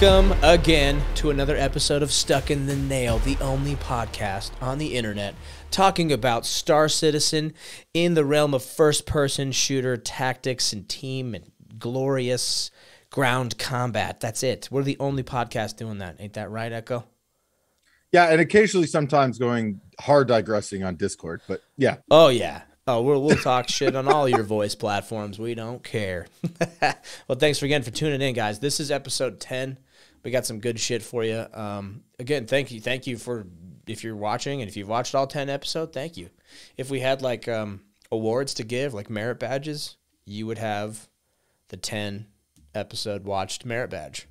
Welcome again to another episode of Stuck in the Nail, the only podcast on the internet talking about Star Citizen in the realm of first person shooter tactics and team and glorious ground combat. That's it. We're the only podcast doing that. Ain't that right, Echo? Yeah, and occasionally sometimes going hard digressing on Discord, but yeah. Oh, yeah. Oh, we'll, we'll talk shit on all your voice platforms. We don't care. well, thanks for again for tuning in, guys. This is episode 10. We got some good shit for you. Um, again, thank you. Thank you for if you're watching and if you've watched all 10 episodes, thank you. If we had like um, awards to give, like merit badges, you would have the 10 episode watched merit badge.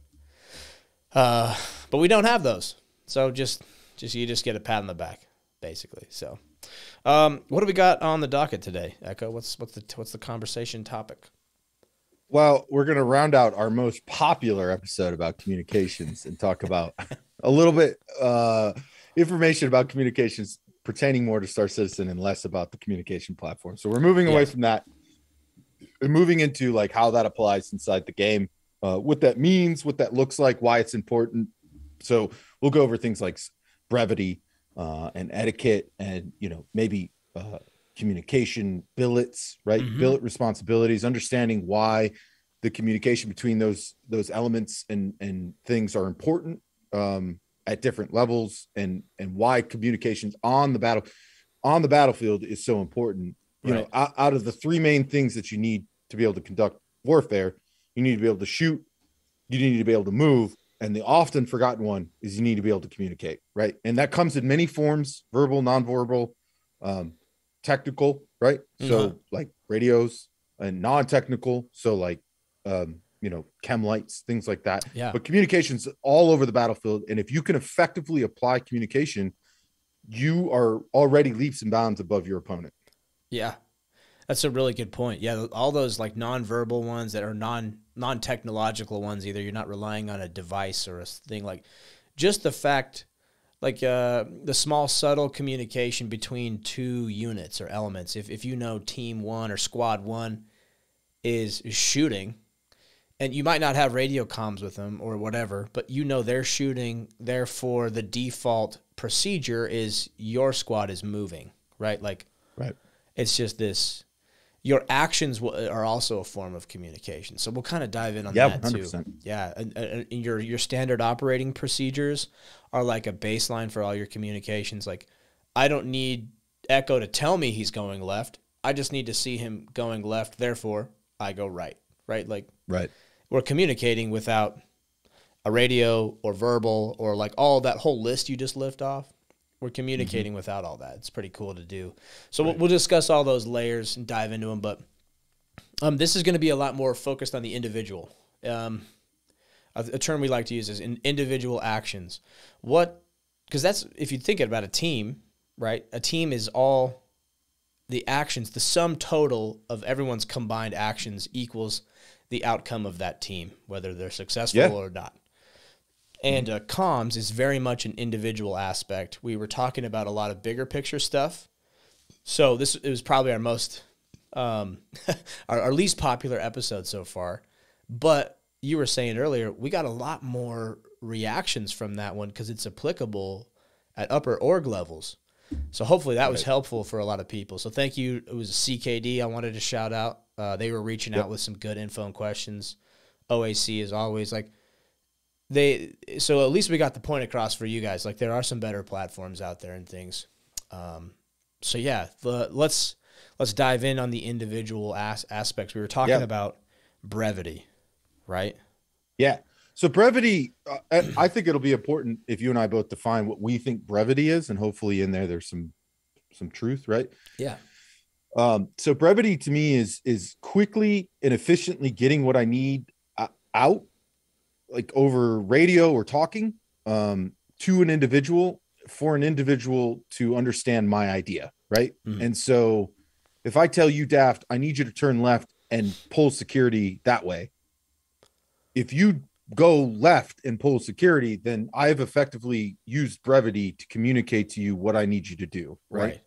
Uh, but we don't have those. So just just you just get a pat on the back, basically. So um, what do we got on the docket today, Echo? What's what's the what's the conversation topic? Well, we're going to round out our most popular episode about communications and talk about a little bit uh, information about communications pertaining more to Star Citizen and less about the communication platform. So we're moving away from that and moving into like how that applies inside the game, uh, what that means, what that looks like, why it's important. So we'll go over things like brevity, uh, and etiquette and you know maybe uh, communication billets right mm-hmm. billet responsibilities understanding why the communication between those those elements and and things are important um, at different levels and and why communications on the battle on the battlefield is so important you right. know out, out of the three main things that you need to be able to conduct warfare you need to be able to shoot you need to be able to move and the often forgotten one is you need to be able to communicate right? And that comes in many forms verbal nonverbal um, technical right? Mm-hmm. so like radios and non-technical. So like um, you know chem lights things like that. Yeah. But communications all over the battlefield. And if you can effectively apply communication you are already leaps and bounds above your opponent. Yeah. That's a really good point. Yeah, all those like non-verbal ones that are non non-technological ones either you're not relying on a device or a thing like just the fact like uh, the small subtle communication between two units or elements. If if you know team 1 or squad 1 is, is shooting and you might not have radio comms with them or whatever, but you know they're shooting, therefore the default procedure is your squad is moving, right? Like Right. It's just this your actions are also a form of communication. So we'll kind of dive in on yeah, that 100%. too. Yeah, and, and, your your standard operating procedures are like a baseline for all your communications. Like, I don't need Echo to tell me he's going left. I just need to see him going left. Therefore, I go right. Right, like right. We're communicating without a radio or verbal or like all that whole list you just lift off. We're communicating mm-hmm. without all that. It's pretty cool to do. So right. we'll, we'll, discuss all those layers and dive into them. But um, this is going to be a lot more focused on the individual. Um, a, a, term we like to use is in individual actions. What? Because that's if you think about a team, right? A team is all the actions. The sum total of everyone's combined actions equals the outcome of that team, whether they're successful yeah. or not. And uh, comms is very much an individual aspect. We were talking about a lot of bigger picture stuff. So this it was probably our most, um, our, our least popular episode so far. But you were saying earlier, we got a lot more reactions from that one because it's applicable at upper org levels. So hopefully that right. was helpful for a lot of people. So thank you. It was CKD. I wanted to shout out. Uh, they were reaching yep. out with some good info and questions. OAC is always like they so at least we got the point across for you guys. Like there are some better platforms out there and things. Um, so yeah, the, let's let's dive in on the individual as, aspects. We were talking yeah. about brevity, right? Yeah. So brevity, uh, I think it'll be important if you and I both define what we think brevity is, and hopefully in there there's some some truth, right? Yeah. Um, so brevity to me is is quickly and efficiently getting what I need uh, out like over radio or talking um, to an individual for an individual to understand my idea, right? Mm-hmm. And so if I tell you, Daft, I need you to turn left and pull security that way, if you go left and pull security, then I've effectively used brevity to communicate to you what I need you to do, right? right.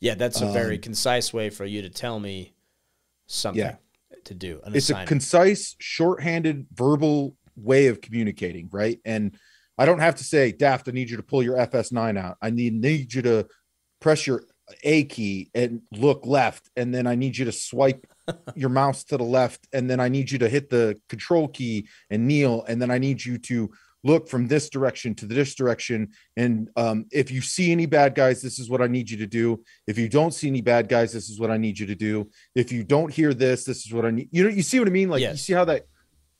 Yeah, that's a very um, concise way for you to tell me something yeah. to do. it's a concise, shorthanded verbal way of communicating, right? And I don't have to say, Daft, I need you to pull your FS9 out. I need need you to press your A key and look left, and then I need you to swipe your mouse to the left, and then I need you to hit the control key and kneel, and then I need you to look from this direction to this direction. And um, if you see any bad guys, this is what I need you to do. If you don't see any bad guys, this is what I need you to do. If you don't hear this, this is what I need. You know, you see what I mean? Like Yes. you see how that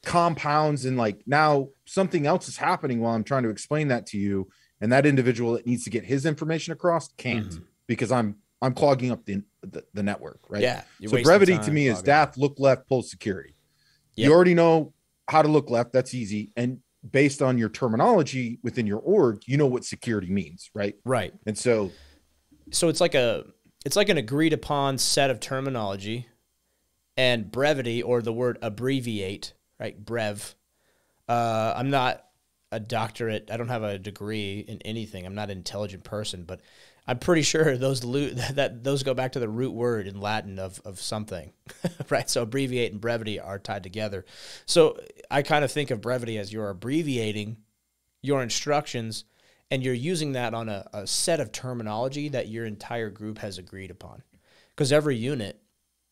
compounds and like now something else is happening while I'm trying to explain that to you. And that individual that needs to get his information across can't Mhm. because I'm I'm clogging up the the, the network, right? Yeah. so brevity to me is daft look left pull security Yep. you already know how to look left that's easy and based on your terminology within your org you know what security means right Right. and so so it's like a it's like an agreed upon set of terminology and brevity or the word abbreviate right? Brev. Uh, i'm not a doctorate. I don't have a degree in anything. I'm not an intelligent person but i'm pretty sure those that those go back to the root word in latin of, of something right? So abbreviate and brevity are tied together. So i kind of think of brevity as you're abbreviating your instructions and you're using that on a, a set of terminology that your entire group has agreed upon. Because every unit,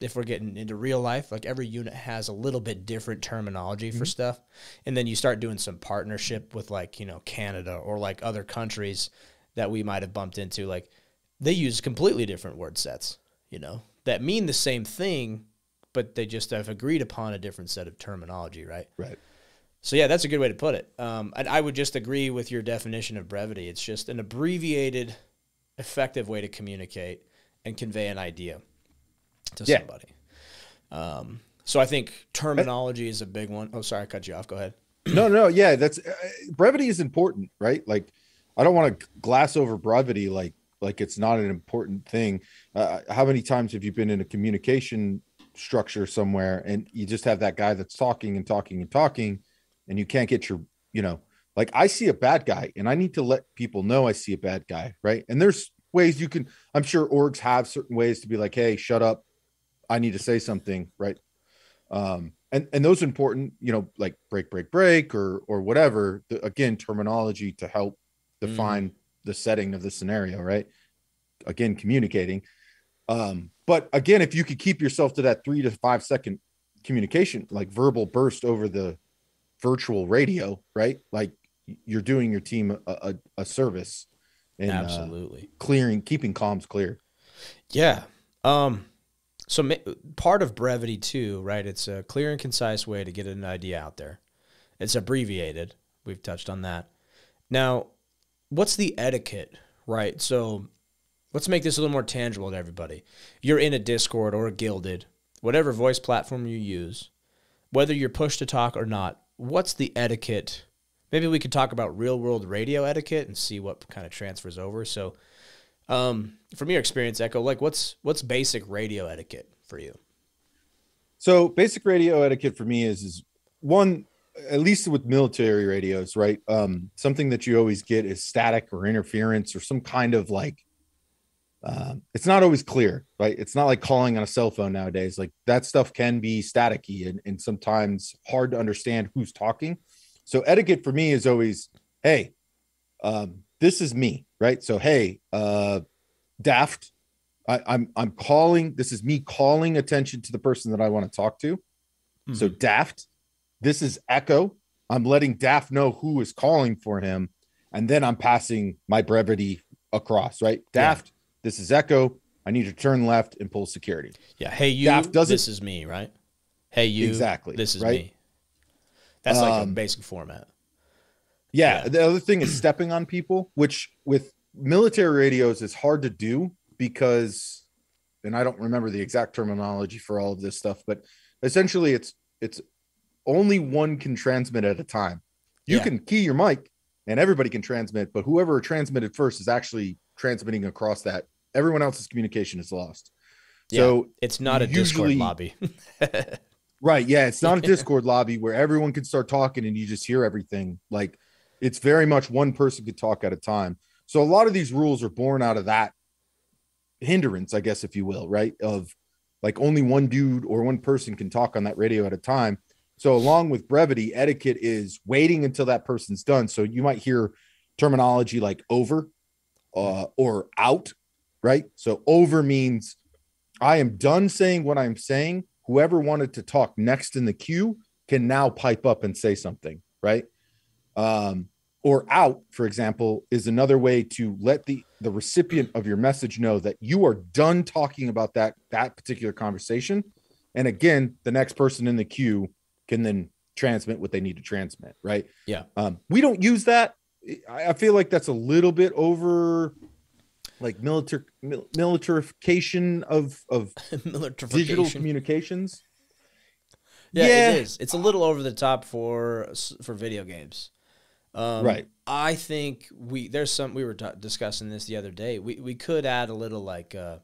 if we're getting into real life, like every unit has a little bit different terminology for stuff. And then you start doing some partnership with like, you know, Canada or like other countries that we might have bumped into. Like they use completely different word sets, you know, that mean the same thing, but they just have agreed upon a different set of terminology, right? right So yeah, that's a good way to put it. Um, and I would just agree with your definition of brevity. It's just an abbreviated, effective way to communicate and convey an idea to Yeah. somebody. Um, so I think terminology is a big one. Oh, sorry, I cut you off. Go ahead. no no yeah that's uh, brevity is important right like i don't want to glass over brevity like like it's not an important thing uh, how many times have you been in a communication structure somewhere and you just have that guy that's talking and talking and talking and you can't get your you know like i see a bad guy and i need to let people know i see a bad guy right and there's ways you can i'm sure orgs have certain ways to be like hey shut up i need to say something right? Um and and those important you know like break break break or or whatever the, again terminology to help define the setting of the scenario right? Again communicating. Um but again if you could keep yourself to that three to five second communication like verbal burst over the virtual radio right? Like you're doing your team a, a, a service and uh, Absolutely. clearing keeping comms clear. Yeah. Um, so part of brevity too, right? It's a clear and concise way to get an idea out there. It's abbreviated. We've touched on that. Now, what's the etiquette, right? So let's make this a little more tangible to everybody. You're in a Discord or a Guilded, whatever voice platform you use, whether you're pushed to talk or not. What's the etiquette? Maybe we could talk about real world radio etiquette and see what kind of transfers over. So, um, from your experience, Echo, like what's what's basic radio etiquette for you? So basic radio etiquette for me is is one at least with military radios, right? Um, something that you always get is static or interference or some kind of like um, it's not always clear, right? It's not like calling on a cell phone nowadays. Like that stuff can be staticky and, and sometimes hard to understand who's talking. So etiquette for me is always, hey, um, this is me, right? So hey, uh, Daft, I, I'm I'm calling. This is me calling attention to the person that I want to talk to. So Daft, this is Echo. I'm letting Daft know who is calling for him, and then I'm passing my brevity across. Right, Yeah. Daft, this is Echo. I need to turn left and pull security. Yeah. Hey you, Daft doesn't- this is me, right? Hey you, Exactly, This is right? me. That's like a Um, basic format. Yeah, Yeah. The other thing is stepping on people, which with military radios is hard to do because, and I don't remember the exact terminology for all of this stuff, but essentially it's it's only one can transmit at a time. You Yeah. can key your mic and everybody can transmit, but whoever transmitted first is actually transmitting across that. Everyone else's communication is lost. So It's not a Discord usually- lobby. Right. Yeah. It's not a Discord lobby where everyone can start talking and you just hear everything. Like it's very much one person could talk at a time. So a lot of these rules are born out of that hindrance, I guess, if you will, right? Of like only one dude or one person can talk on that radio at a time. So along with brevity, etiquette is waiting until that person's done. So you might hear terminology like over uh, or out, right? So over means I am done saying what I'm saying. Whoever wanted to talk next in the queue can now pipe up and say something, right? Um, or out, for example, is another way to let the the recipient of your message know that you are done talking about that that particular conversation. And again, the next person in the queue can then transmit what they need to transmit, right? Yeah. Um, we don't use that. I feel like that's a little bit over like military mil- militarification of of digital communications. Yeah, Yeah. it is. It's a little over the top for for video games. Um, Right. I think we there's some we were discussing this the other day. We we could add a little like uh,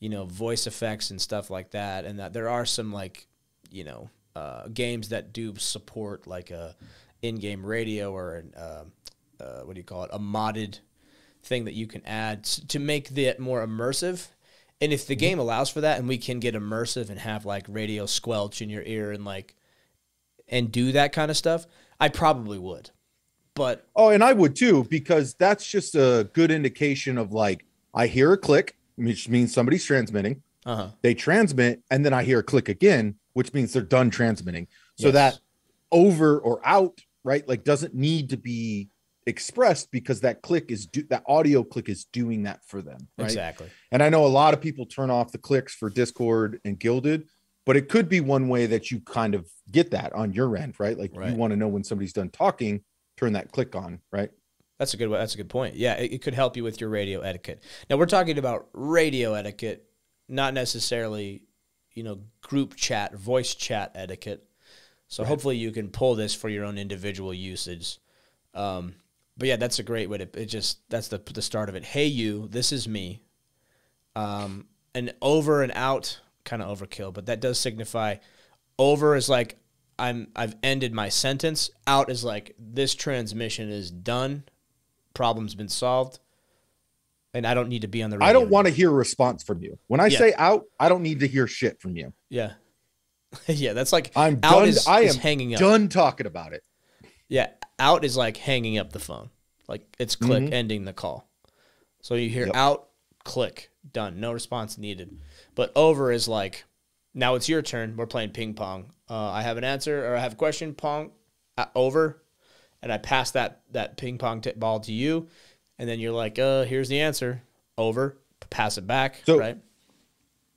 you know voice effects and stuff like that, and that there are some like you know uh, games that do support like a in-game radio or an uh, uh, what do you call it a modded thing that you can add to make that more immersive. And if the game allows for that, and we can get immersive and have like radio squelch in your ear and like and do that kind of stuff, I probably would. But Oh, and I would too, because that's just a good indication of like I hear a click, which means somebody's transmitting. uh huh. They transmit, and then I hear a click again, which means they're done transmitting. So Yes. that over or out, right? Like doesn't need to be expressed because that click is do that audio click is doing that for them, right? Exactly. And I know a lot of people turn off the clicks for Discord and Guilded, but it could be one way that you kind of get that on your end, right? Like Right. you want to know when somebody's done talking, turn that click on, right? That's a good. That's a good point. Yeah, it, it could help you with your radio etiquette. Now we're talking about radio etiquette, not necessarily, you know, group chat, voice chat etiquette. So hopefully you can pull this for your own individual usage. Um, but yeah, that's a great way to. It just that's the the start of it. Hey, you, this is me. Um, and over and out, kind of overkill, but that does signify. Over is like I'm I've ended my sentence. Out is like this transmission is done. Problem's been solved. And I don't need to be on the radio. I don't want to hear a response from you. When I Yeah. say out, I don't need to hear shit from you. Yeah. yeah, that's like I'm out done. is, I is am hanging up. done talking about it. Yeah, out is like hanging up the phone. Like it's click Mhm. ending the call. So you hear Yep. out, click, done, no response needed. But over is like now it's your turn. We're playing ping pong. Uh, I have an answer or I have a question. Pong uh, over, and I pass that that ping pong ball to you, and then you're like, uh, here's the answer. Over, pass it back. So- right.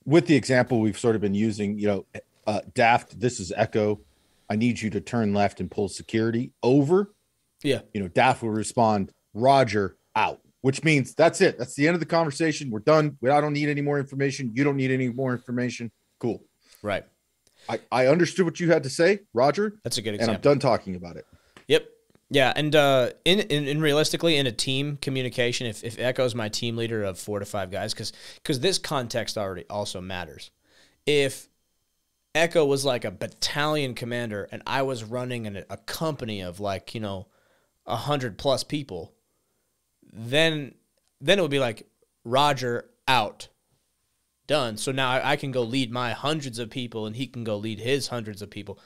With the example we've sort of been using, you know, uh, Daft, this is Echo. I need you to turn left and pull security over. Yeah. You know, Daft will respond, Roger, out, which means that's it. That's the end of the conversation. We're done. I don't need any more information. You don't need any more information. Cool. Right. I, I understood what you had to say, Roger, That's a good and example. I'm done talking about it. Yep. Yeah, and uh, in, in in realistically in a team communication, if if Echo's my team leader of four to five guys, because because this context already also matters. If Echo was like a battalion commander and I was running an, a company of like you know a hundred plus people, then then it would be like Roger out, done. So now I, I can go lead my hundreds of people and he can go lead his hundreds of people,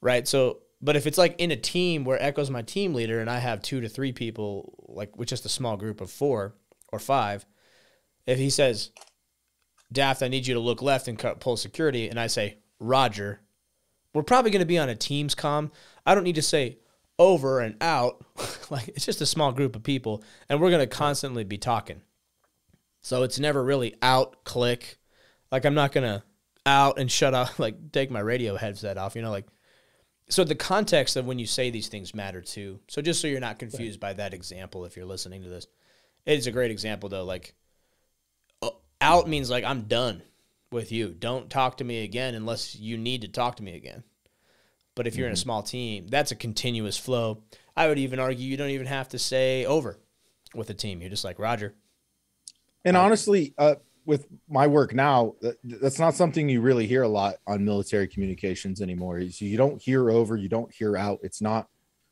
right? So, but if it's like in a team where Echo's my team leader and I have two to three people, like with just a small group of four or five, if he says, Daft, I need you to look left and cut, pull security, and I say, Roger, we're probably going to be on a Teams com. I don't need to say over and out. like it's just a small group of people, and we're going to constantly be talking. So it's never really out, click. Like I'm not going to out and shut off, like take my radio headset off, you know, like. So the context of when you say these things matter too. So just so you're not confused by that example, if you're listening to this, it is a great example though. Like uh, out means like I'm done with you. Don't talk to me again unless you need to talk to me again. But if you're in a small team, that's a continuous flow. I would even argue you don't even have to say over with a team. You're just like Roger. And honestly, uh, with my work now, that, that's not something you really hear a lot on military communications anymore. You don't hear over, you don't hear out. It's not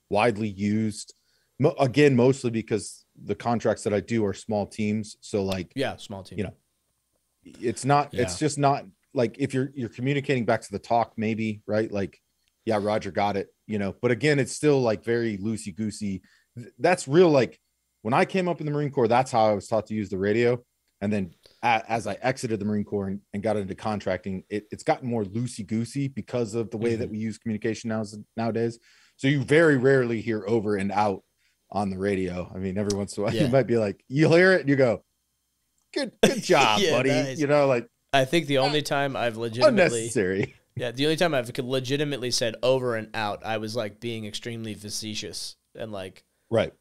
widely used. Mo- again, mostly because the contracts that I do are small teams. So like, Yeah, small team. You know, it's not. It's just not like if you're you're communicating back to the TOC, maybe right. Like, yeah, Roger got it, you know. But again, it's still like very loosey goosey. That's real. Like when I came up in the Marine Corps, that's how I was taught to use the radio. And then as I exited the Marine Corps and, and got into contracting, it, it's gotten more loosey goosey because of the way mm-hmm. that we use communication now, nowadays. So you very rarely hear over and out on the radio. I mean, every once in a while, yeah. you might be like, you'll hear it and you go, good, good job, yeah, buddy. Nice. You know, like, I think the only time I've legitimately unnecessary. Yeah, the only time I've legitimately said over and out, I was like being extremely facetious and like, right.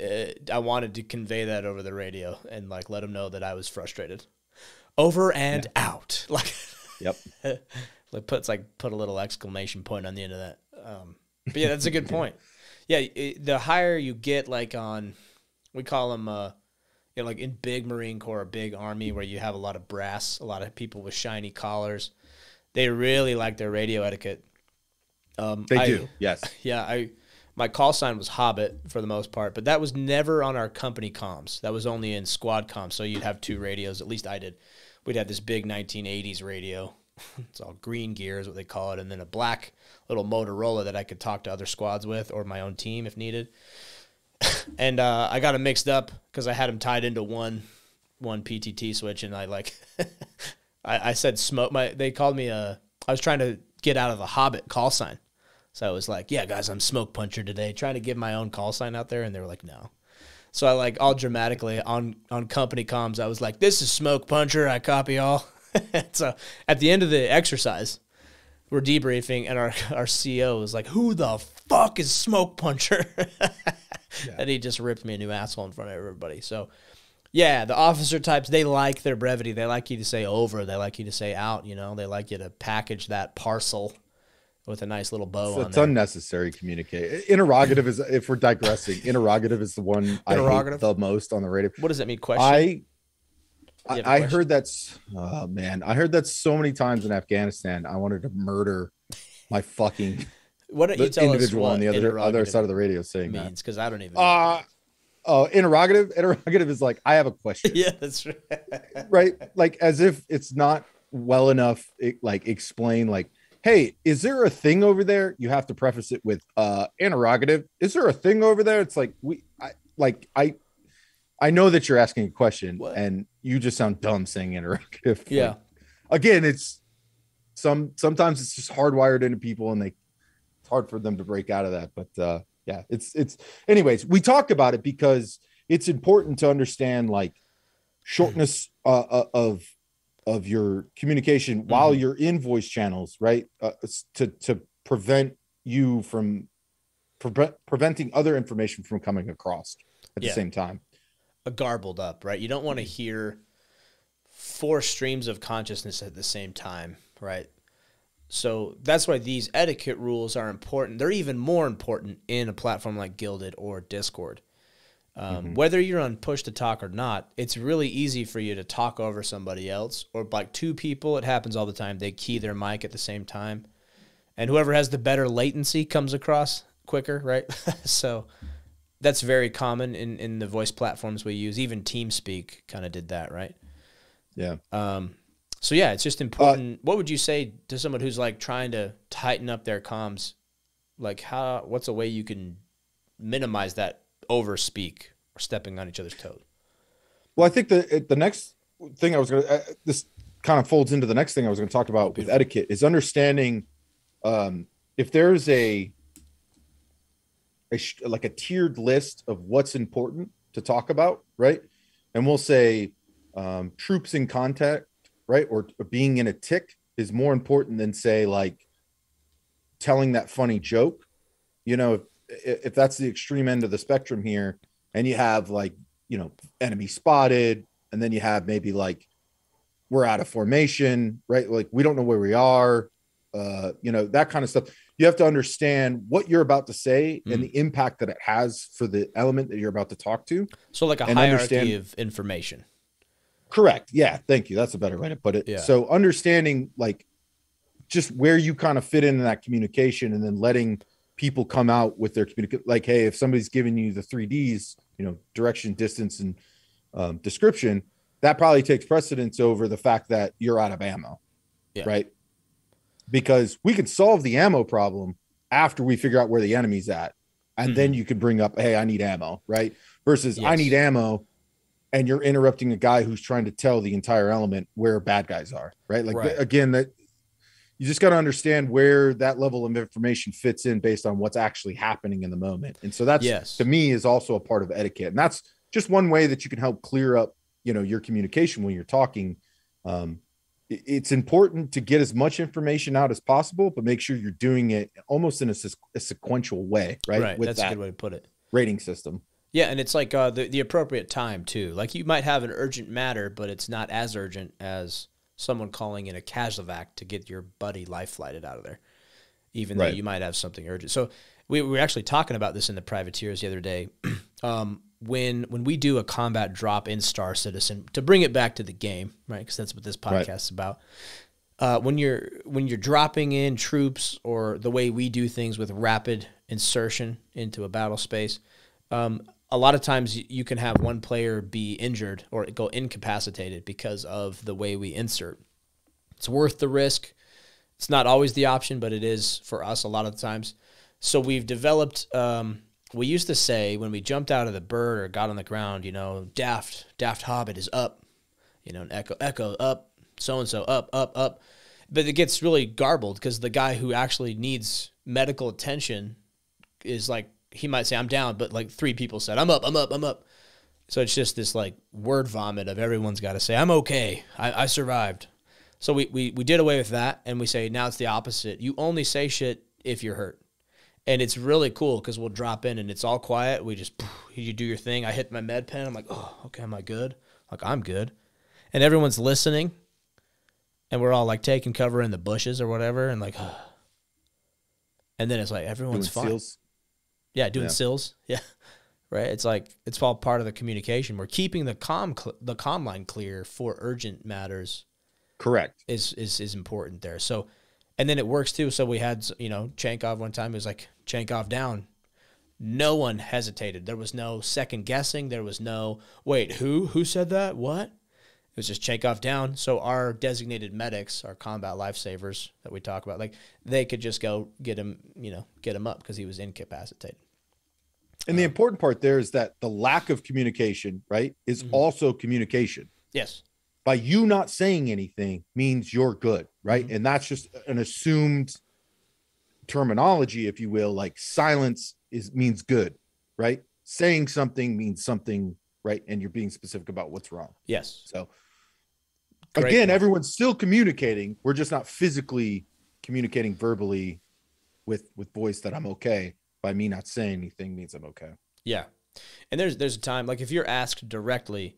Uh, I wanted to convey that over the radio and like let them know that I was frustrated. Over and yeah. out, like, yep. like puts like put a little exclamation point on the end of that. Um, but yeah, that's a good point. Yeah, it, the higher you get, like on, we call them, uh, you know, like in big Marine Corps, big Army, where you have a lot of brass, a lot of people with shiny collars. They really like their radio etiquette. Um, they I, do, yes. Yeah, I my call sign was Hobbit for the most part, but that was never on our company comms. That was only in squad comms. So you'd have two radios. At least I did. We'd have this big 1980s radio. it's all green gear is what they call it, and then a black little Motorola that I could talk to other squads with or my own team if needed. and uh, I got them mixed up because I had them tied into one one PTT switch, and I like I, I said smoke. My they called me a. Uh, was trying to get out of the Hobbit call sign, so I was like, "Yeah, guys, I'm smoke puncher today," trying to give my own call sign out there, and they were like, "No." So I like all dramatically on on company comms. I was like, "This is smoke puncher. I copy all." so at the end of the exercise, we're debriefing, and our our CEO was like, "Who the fuck is smoke puncher?" yeah. And he just ripped me a new asshole in front of everybody. So. Yeah, the officer types, they like their brevity. They like you to say over. They like you to say out, you know. They like you to package that parcel with a nice little bow. So it's there. unnecessary communicate. Interrogative is if we're digressing. Interrogative is the one I hate the most on the radio. What does that mean? Question. I I, I heard that's oh man, I heard that so many times in Afghanistan. I wanted to murder my fucking what don't you tell individual on the other other side of the radio saying means because I don't even. Uh, oh, interrogative. Interrogative is like I have a question. yeah, that's right. right, like as if it's not well enough. It, like explain like hey, is there a thing over there? You have to preface it with uh interrogative. Is there a thing over there? It's like we I like I I know that you're asking a question what? and you just sound dumb saying interrogative. Yeah. Like, again, it's some sometimes it's just hardwired into people and they it's hard for them to break out of that. But uh yeah, it's it's anyways, we talk about it because it's important to understand like shortness uh, uh of of your communication mm-hmm. while you're in voice channels, right? Uh, to to prevent you from pre- preventing other information from coming across at yeah. the same time. A garbled up, right? You don't want to hear four streams of consciousness at the same time, right? So that's why these etiquette rules are important. They're even more important in a platform like Guilded or Discord um, mm-hmm. Whether you're on push to talk or not, it's really easy for you to talk over somebody else or like two people. It happens all the time. They key their mic at the same time, and whoever has the better latency comes across quicker, right? so that's very common in in the voice platforms we use. Even TeamSpeak kind of did that, right? Yeah. Um. So yeah, it's just important. Uh, what would you say to someone who's like trying to tighten up their comms? Like how? What's a way you can minimize that over speak or stepping on each other's toes. Well, I think the the next thing I was going to uh, this kind of folds into the next thing I was going to talk about with etiquette is understanding um, if there's a, a like a tiered list of what's important to talk about, right? And we'll say um, troops in contact, right, or, or being in a TIC is more important than say like telling that funny joke. You know, if, if that's the extreme end of the spectrum here, and you have like you know enemy spotted, and then you have maybe like we're out of formation, right? Like we don't know where we are, uh, you know that kind of stuff. You have to understand what you're about to say mm. and the impact that it has for the element that you're about to talk to. So like a hierarchy of information. Correct. Yeah. Thank you. That's a better way to put it. Yeah. So understanding like just where you kind of fit in that communication and then letting people come out with their communication like hey if somebody's giving you the 3ds you know direction distance and um, description that probably takes precedence over the fact that you're out of ammo yeah. right because we can solve the ammo problem after we figure out where the enemy's at. And then you could bring up, hey, I need ammo, right? Versus I need ammo, and you're interrupting a guy who's trying to tell the entire element where bad guys are, right? Like Right. again, that you just got to understand where that level of information fits in based on what's actually happening in the moment. And so that's Yes. to me is also a part of etiquette. And that's just one way that you can help clear up, you know, your communication when you're talking. Um, it's important to get as much information out as possible, but make sure you're doing it almost in a, a sequential way, right? Right. With That's a that good way to put it. rating system. Yeah, and it's like uh, the the appropriate time too. Like you might have an urgent matter, but it's not as urgent as someone calling in a casevac to get your buddy life flighted out of there, even though you might have something urgent. So we, we were actually talking about this in the privateers the other day. um, when when we do a combat drop in Star Citizen to bring it back to the game, right? Because that's what this Right. podcast is about. Uh, when you're when you're dropping in troops or the way we do things with rapid insertion into a battle space, um, a lot of times you can have one player be injured or go incapacitated because of the way we insert. It's worth the risk. It's not always the option, but it is for us a lot of the times. So we've developed. Um, we used to say when we jumped out of the bird or got on the ground, you know, daft daft hobbit is up, you know, echo echo up, so and so up up up, but it gets really garbled because the guy who actually needs medical attention is like he might say I'm down, but like three people said I'm up, I'm up, I'm up. So it's just this like word vomit of everyone's got to say I'm okay, I, I survived. So we, we we did away with that, and we say now it's the opposite. You only say shit if you're hurt, and it's really cool because we'll drop in and it's all quiet. We just you do your thing. I hit my med pen. I'm like, oh, okay, am I good? Like I'm good, and everyone's listening, and we're all like taking cover in the bushes or whatever, and like, and then it's like everyone's fine. seals. Yeah, doing Yeah. sills. Yeah, right. It's like it's all part of the communication. We're keeping the com the com line clear for urgent matters Correct. is is is important there. So, and then it works too. So we had you know Chankov one time. It was like Chankov down. No one hesitated. There was no second guessing. There was no wait who who said that what. It was just Chankov down. So our designated medics, our combat lifesavers that we talk about, like they could just go get him, you know, get him up because he was incapacitated. And the important part there is that the lack of communication, right, is Mhm. also communication. Yes. By you not saying anything means you're good, right? Mm-hmm. And that's just an assumed terminology, if you will. Like silence is means good, right? Saying something means something, right? And you're being specific about what's wrong. Yes. So Great again, point. everyone's still communicating. We're just not physically communicating verbally with with voice that I'm okay. By me not saying anything means I'm okay. Yeah. And there's there's a time like if you're asked directly,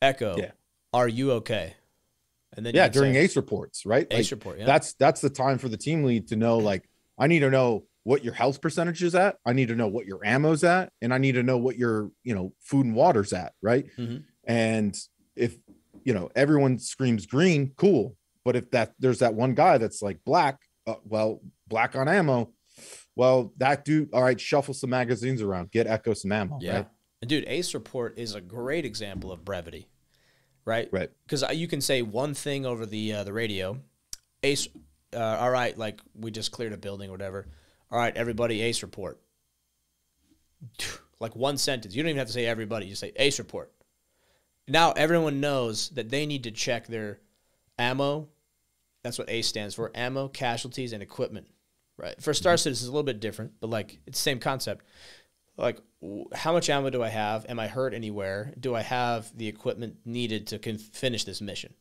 Echo, Yeah. are you okay? And then yeah during say, ace reports right ace Like, report. Yeah. that's that's the time for the team lead to know like i need to know what your health percentage is at i need to know what your ammo's at and i need to know what your you know food and water's at right Mhm. and if you know everyone screams green cool but if that there's that one guy that's like black uh, well black on ammo well that dude all right shuffle some magazines around get echo some ammo yeah. right And dude, ace report is a great example of brevity, right? right Because you can say one thing over the uh, the radio, ace. Uh, all right, like we just cleared a building or whatever. All right, everybody, ace report. Like one sentence. You don't even have to say everybody. You say ace report. Now everyone knows that they need to check their ammo. That's what ACE stands for: ammo, casualties, and equipment. Right. For Star Citizen, it's a little bit different, but like it's the same concept. Like, w- how much ammo do I have? Am I hurt anywhere? Do I have the equipment needed to con- finish this mission,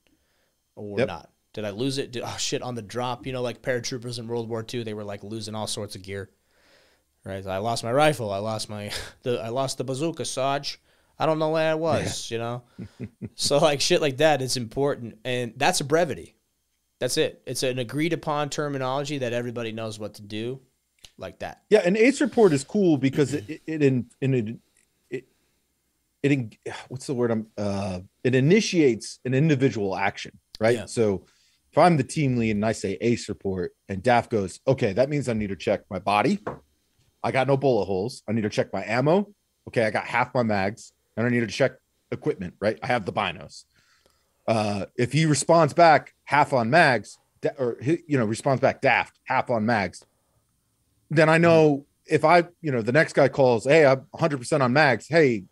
or Yep. not? Did I lose it? Did, oh shit! On the drop, you know, like paratroopers in World War II, they were like losing all sorts of gear. Right. I lost my rifle. I lost my the I lost the bazooka, Sarge. I don't know where I was, you know. so like shit like that is important, and that's a brevity. That's it. It's an agreed upon terminology that everybody knows what to do, like that. Yeah, an ace report is cool because it it it in, in it, it it in- what's the word I'm uh it initiates an individual action, right? Yeah. So if I'm the team lead and I say ace report and Daft goes, okay, that means I need to check my body. I got no bullet holes. I need to check my ammo. Okay, I got half my mags, and I need to check equipment, right? I have the binos. Uh, if he responds back half on mags, or he, you know responds back daft half on mags, then I know if I, you know, the next guy calls, hey, I'm 100% on mags. Hey,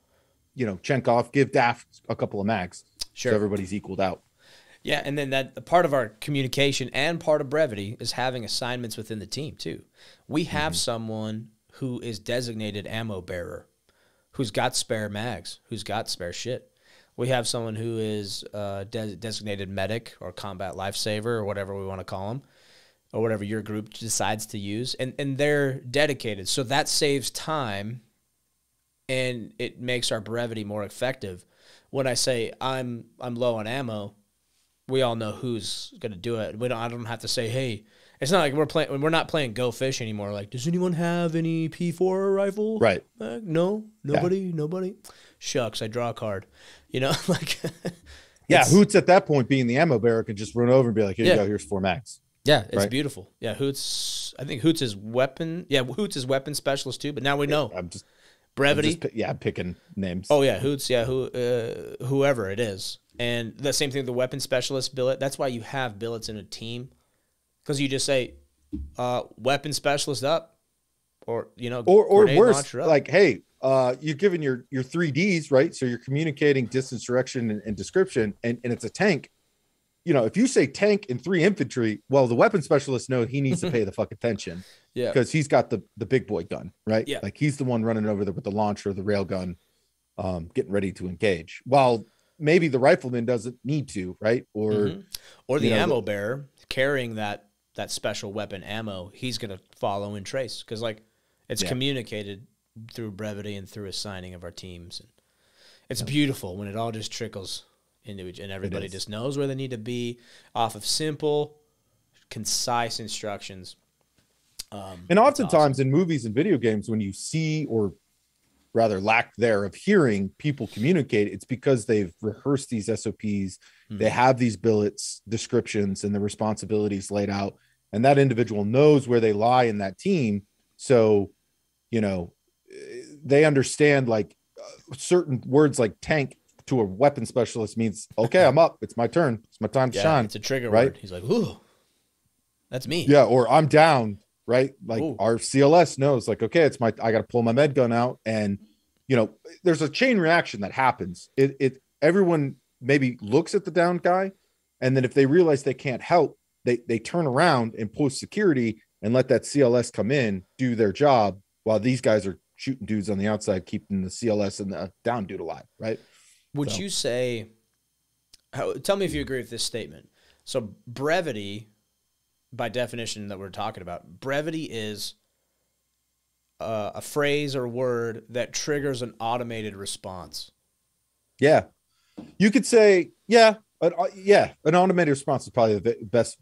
you know, Chenkov, give daft a couple of mags. Sure. So everybody's equaled out. Yeah, and then that part of our communication and part of brevity is having assignments within the team too. We have someone who is designated ammo bearer, who's got spare mags, who's got spare shit. We have someone who is uh, de- designated medic or combat lifesaver or whatever we want to call them, or whatever your group decides to use, and and they're dedicated. So that saves time, and it makes our brevity more effective. When I say I'm I'm low on ammo, we all know who's going to do it. We don't. I don't have to say, "Hey." It's not like we're playing. We're not playing Go Fish anymore. Like, does anyone have any P four rifle? Right. Uh, no. Nobody. Nobody. Shucks. I draw a card. You know, like. Yeah, Hoots at that point being the ammo bearer can just run over and be like, here Yeah. you go, here's four max. Yeah, it's Right. beautiful. Yeah, Hoots. I think Hoots is weapon. Yeah, Hoots is weapon specialist too. But now we know I'm just, I'm brevity. just yeah, I'm picking names. Oh yeah, Hoots. Yeah, who, uh, whoever it is, and the same thing. with The weapon specialist billet. That's why you have billets in a team, because you just say, uh, weapon specialist up, or you know, or or worse, like, hey, uh, you're given your your three Ds, right? So you're communicating distance, direction, and, and description, and, and it's a tank. You know, if you say tank and three infantry, well, the weapon specialist know he needs to pay the fuck attention yeah, because he's got the the big boy gun, right? Yeah. like he's the one running over there with the launcher, the rail gun, um, getting ready to engage. While maybe the rifleman doesn't need to, right? Or Mhm. or the know, ammo the- bearer carrying that that special weapon ammo. He's gonna follow and trace because like it's Yeah. communicated through brevity and through assigning of our teams, and it's beautiful when it all just trickles into each, and everybody just knows where they need to be off of simple, concise instructions. Um, And oftentimes in movies and video games, when you see or rather lack there of hearing people communicate, it's because they've rehearsed these SOPs. They Mhm. have these billets, descriptions, and the responsibilities laid out. And that individual knows where they lie in that team. So, you know, they understand like uh, certain words like tank to a weapon specialist means, okay, I'm up. It's my turn. It's my time to yeah, shine. it's a trigger right? word. He's like, ooh, that's me. Yeah, or I'm down, right? Like Ooh. our CLS knows, like, okay, it's my I gotta pull my med gun out. And you know, there's a chain reaction that happens. It it everyone maybe looks at the down guy, and then if they realize they can't help, they they turn around and post security and let that CLS come in, do their job while these guys are shooting dudes on the outside, keeping the CLS and the down dude alive, right? Would So- you say? How, tell me if you agree with this statement. So brevity, by definition that we're talking about, brevity is uh, a phrase or word that triggers an automated response. Yeah. You could say, yeah, an, uh, yeah, an automated response is probably the best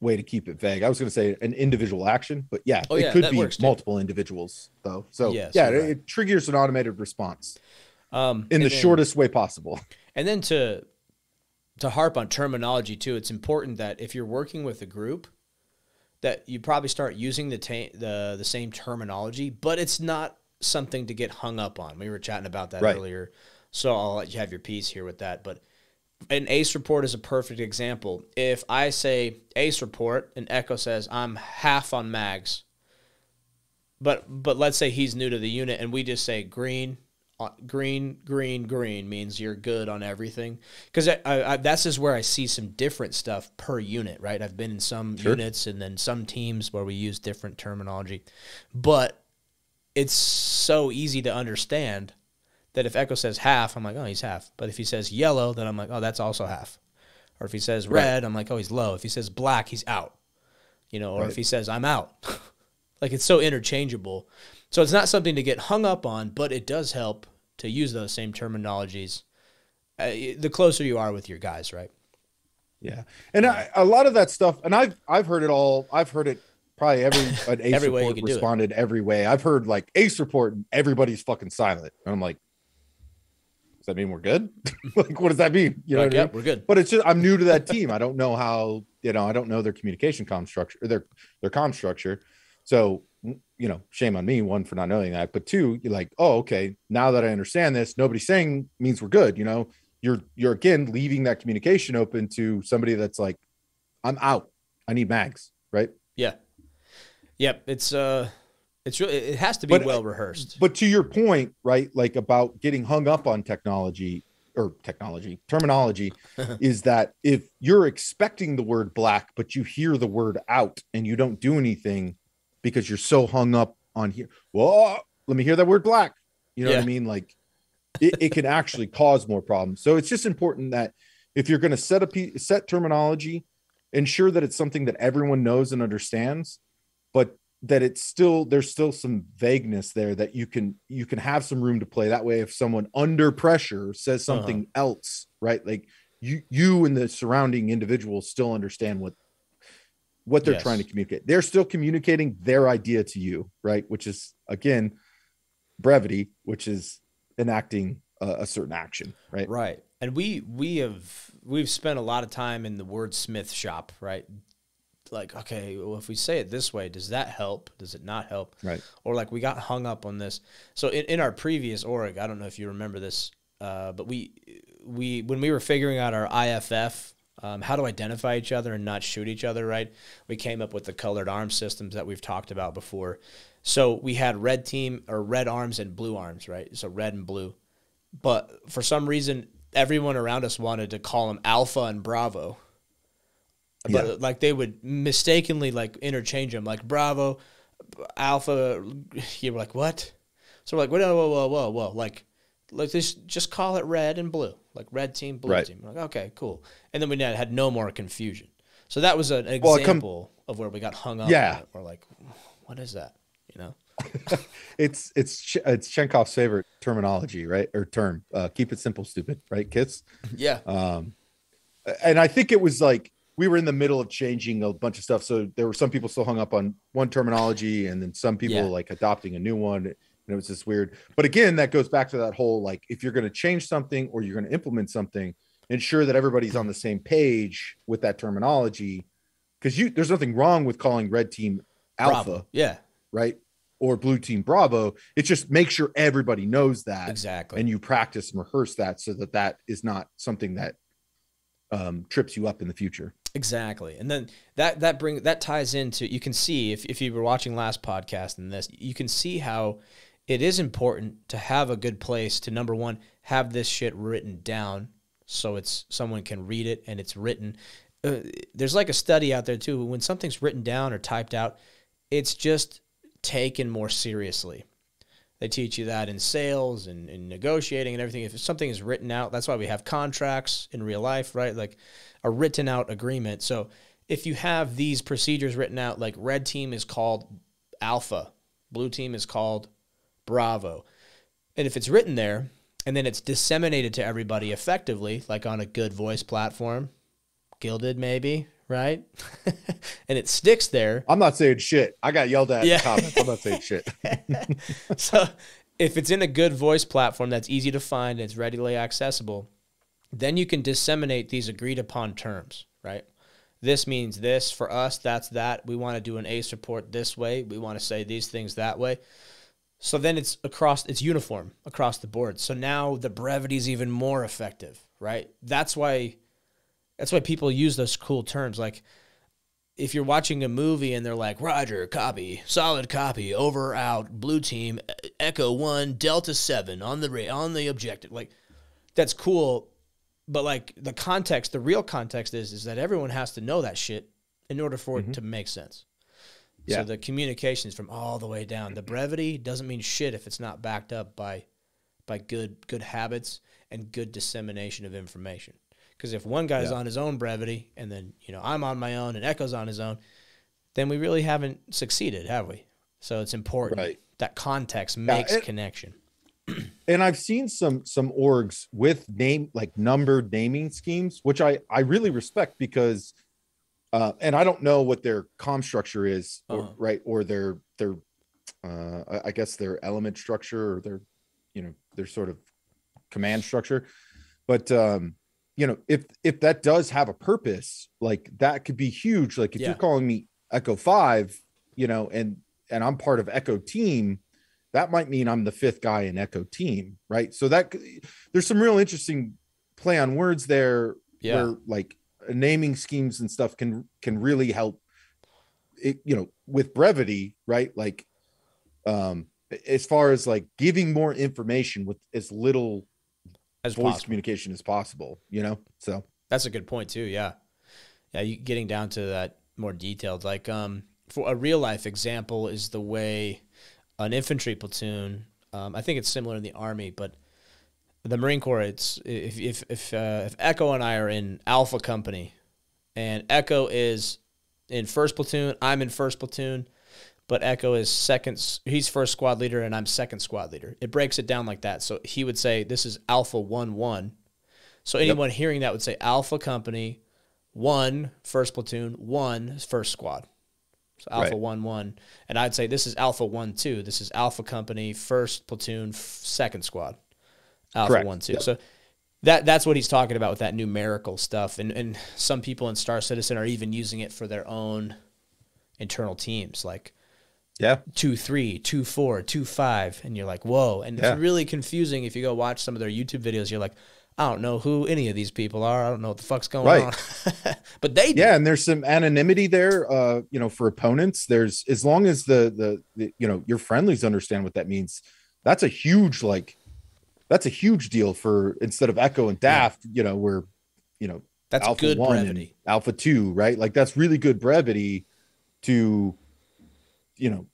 way to keep it vague. I was going to say an individual action, but yeah, Oh, it yeah, could be too. multiple individuals though. So Yes, yeah, you're it, it triggers an automated response Um, in the then- shortest way possible. And then to to harp on terminology too, it's important that if you're working with a group, that you probably start using the ta- the the same terminology, but it's not something to get hung up on. We were chatting about that Right. earlier, so I'll let you have your piece here with that. But an ACE report is a perfect example. If I say ACE report and Echo says I'm half on mags, but but let's say he's new to the unit and we just say green, uh, green, green, green means you're good on everything. Because I, I, I, that's just where I see some different stuff per unit, right? I've been in some Sure. units and then some teams where we use different terminology, but it's so easy to understand that if Echo says half, I'm like, oh, he's half. But if he says yellow, then I'm like, oh, that's also half. Or if he says Right. red, I'm like, oh, he's low. If he says black, he's out. You know, or Right. if he says I'm out. like it's so interchangeable. So it's not something to get hung up on, but it does help to use those same terminologies. Uh, the closer you are with your guys, right? Yeah, and I, a lot of that stuff, and I've I've heard it all. I've heard it probably every an ace Every report can do it. responded every way. I've heard like ace report, and everybody's fucking silent, and I'm like, does that mean we're good? like, what does that mean? You know, like, what I mean? we're good. but it's just I'm new to that team. I don't know how you know I don't know their communication com structure or their their com structure. So you know, shame on me one for not knowing that, but two, you're like, oh, okay, now that I understand this, nobody's saying means we're good. You know, you're you're again leaving that communication open to somebody that's like, I'm out. I need mags, right? Yeah. Yep. It's uh It's really it has to be But, well rehearsed. But to your point, right? Like about getting hung up on technology or technology terminology is that if you're expecting the word black, but you hear the word out and you don't do anything because you're so hung up on here, well, let me hear that word black. You know what I mean? Like it, it can actually cause more problems. So it's just important that if you're going to set a set terminology, ensure that it's something that everyone knows and understands, but that it's still there's still some vagueness there that you can you can have some room to play that way if someone under pressure says uh-huh. something else right like you you and the surrounding individuals still understand what what they're Yes. trying to communicate they're still communicating their idea to you right which is again brevity which is enacting a, a certain action right Right. And we we have we've spent a lot of time in the wordsmith shop, right? Like, okay, well, if we say it this way, does that help? Does it not help? right Or like we got hung up on this. So in, in our previous org, I don't know if you remember this, uh, but we we when we were figuring out our IFF, um, how to identify each other and not shoot each other, right? We came up with the colored arm systems that we've talked about before. So we had red team or red arms and blue arms, right? So red and blue. But for some reason, everyone around us wanted to call them Alpha and Bravo. But Yeah. like they would mistakenly like interchange them, like Bravo, Alpha. You were like, what? So we're like, whoa, whoa, whoa, whoa, whoa, like, like just just call it red and blue, like red team, blue Right. team. We're like, okay, cool. And then we had had no more confusion. So that was an Well, example of where we got hung up. Yeah. we're like, what is that? You know? it's it's it's Chenkov's favorite terminology, right? Or term. Uh, keep it simple, stupid, right? Kids. Yeah. Um, and I think it was like we were in the middle of changing a bunch of stuff, so there were some people still hung up on one terminology, and then some people Yeah. like adopting a new one, and it was just weird. But again, that goes back to that whole like if you're going to change something or you're going to implement something, ensure that everybody's on the same page with that terminology, because you there's nothing wrong with calling red team alpha Bravo. Yeah. right? Or blue team Bravo. It's just make sure everybody knows that Exactly. and you practice and rehearse that so that that is not something that um, trips you up in the future. Exactly. And then that that bring that ties into you can see if, if you were watching last podcast and this, you can see how it is important to have a good place to number one, have this shit written down so it's someone can read it and it's written. Uh, there's like a study out there too. When something's written down or typed out, it's just taken more seriously. They teach you that in sales and in negotiating and everything. If something is written out, that's why we have contracts in real life, right? Like a written out agreement. So if you have these procedures written out, like red team is called alpha, blue team is called bravo. And if it's written there and then it's disseminated to everybody effectively, like on a good voice platform, Guilded maybe, right? and it sticks there. I'm not saying shit. I got yelled at Yeah. in the comments. I'm not saying shit. so if it's in a good voice platform that's easy to find and it's readily accessible, then you can disseminate these agreed upon terms, right? This means this for us, that's that. We want to do an ACE report this way. We want to say these things that way. So then it's across it's uniform across the board. So now the brevity is even more effective, right? That's why that's why people use those cool terms. Like if you're watching a movie and they're like Roger, copy, solid copy, over out, blue team, Echo one, Delta seven. On the on the objective, like that's cool, but like the context, the real context is is that everyone has to know that shit in order for it mm-hmm. to make sense. Yeah. So the communications from all the way down. The brevity doesn't mean shit if it's not backed up by by good good habits and good dissemination of information. Because if one guy's Yeah. on his own brevity and then you know I'm on my own and Echo's on his own, then we really haven't succeeded, have we? So it's important Right. that context makes it- connection. and I've seen some some orgs with name like numbered naming schemes, which I I really respect because, uh, and I don't know what their com structure is, or, Uh-huh. right, or their their, uh, I- I guess their element structure or their, you know, their sort of command structure, but um, you know, if if that does have a purpose, like that could be huge. Like if Yeah. you're calling me Echo Five, you know, and and I'm part of Echo Team, that might mean I'm the fifth guy in Echo Team, right? So that there's some real interesting play on words there, Yeah. where like naming schemes and stuff can can really help. It you know with brevity, right? Like um, as far as like giving more information with as little As voice possible. communication as possible. You know, so That's a good point too. Yeah, yeah. You getting down to that more detailed. Like, um, for a real life example is the way an infantry platoon. Um, I think it's similar in the army, but the Marine Corps. It's if if if uh, if Echo and I are in Alpha Company, and Echo is in first platoon, I'm in first platoon, but Echo is second. He's first squad leader, and I'm second squad leader. It breaks it down like that. So he would say, "This is Alpha One One." So anyone hearing that would say Alpha Company, one first platoon, one first squad. So Alpha Right. one one, and I'd say this is Alpha one two. This is Alpha Company, first platoon, f- second squad. Alpha Correct. one two. Yep. So that that's what he's talking about with that numerical stuff, and and some people in Star Citizen are even using it for their own internal teams, like yeah, two three, two four, two five, and you're like, whoa. And Yeah. it's really confusing if you go watch some of their YouTube videos. You're like, I don't know who any of these people are. I don't know what the fuck's going Right. on. but they do. yeah, and there's some anonymity there. Uh, you know, for opponents, there's as long as the the, the you know your friendlies understand what that means. That's a huge like, that's a huge deal for instead of Echo and Daft. You know, where you know That's Alpha good one brevity. Alpha two, right? Like that's really good brevity to, you know,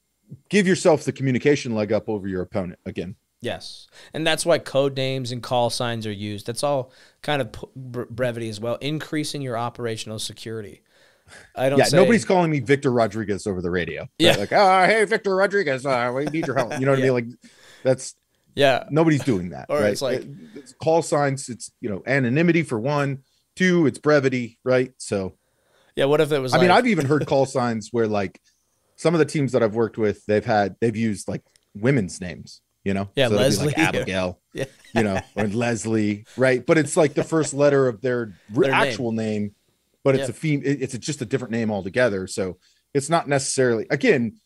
give yourself the communication leg up over your opponent again. Yes, and that's why code names and call signs are used. That's all kind of p- brevity as well, increasing your operational security. I don't. Yeah, say, nobody's calling me Victor Rodriguez over the radio. Yeah. like, oh, hey, Victor Rodriguez, uh, we need your help. You know what Yeah. I mean? Like, that's Yeah, nobody's doing that. Or right? it's like- It- it's call signs. It's you know anonymity for one, two. It's brevity, right? So yeah. What if it was? I mean, I've even heard call signs where like some of the teams that I've worked with, they've had they've used like women's names. You know, Yeah, it'd Leslie. like Abigail. Yeah. you know, or Leslie, right? But it's like the first letter of their, Their name. actual name, but it's a fem- it- It's just a different name altogether. So it's not necessarily again.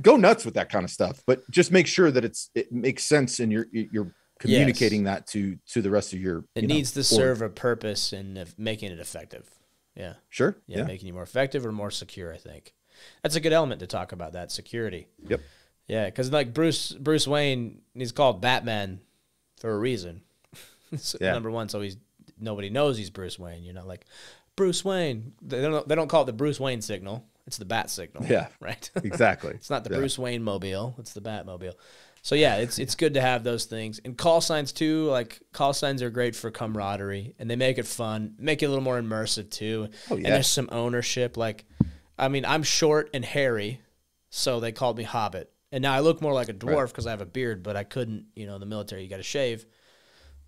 Go nuts with that kind of stuff, but just make sure that it's it makes sense and you're you're communicating that to to the rest of your. it you know, needs to org. serve a purpose and making it effective. Yeah. Sure. yeah, Yeah. making you more effective or more secure. I think that's a good element to talk about. That security. Yep. Yeah, because like Bruce Bruce Wayne, he's called Batman for a reason. So, Yeah. Number one, so he's nobody knows he's Bruce Wayne. You're not like Bruce Wayne. They don't they don't call it the Bruce Wayne signal. It's the Bat signal. Yeah. right. Exactly. it's not the Yeah. Bruce Wayne mobile. It's the Batmobile. So yeah, it's it's good to have those things and call signs too. Like call signs are great for camaraderie and they make it fun, make it a little more immersive too. Oh, yeah. And there's some ownership. Like, I mean, I'm short and hairy, so they called me Hobbit. And now I look more like a dwarf because I have a beard, but I couldn't. You know, in the military, you got to shave.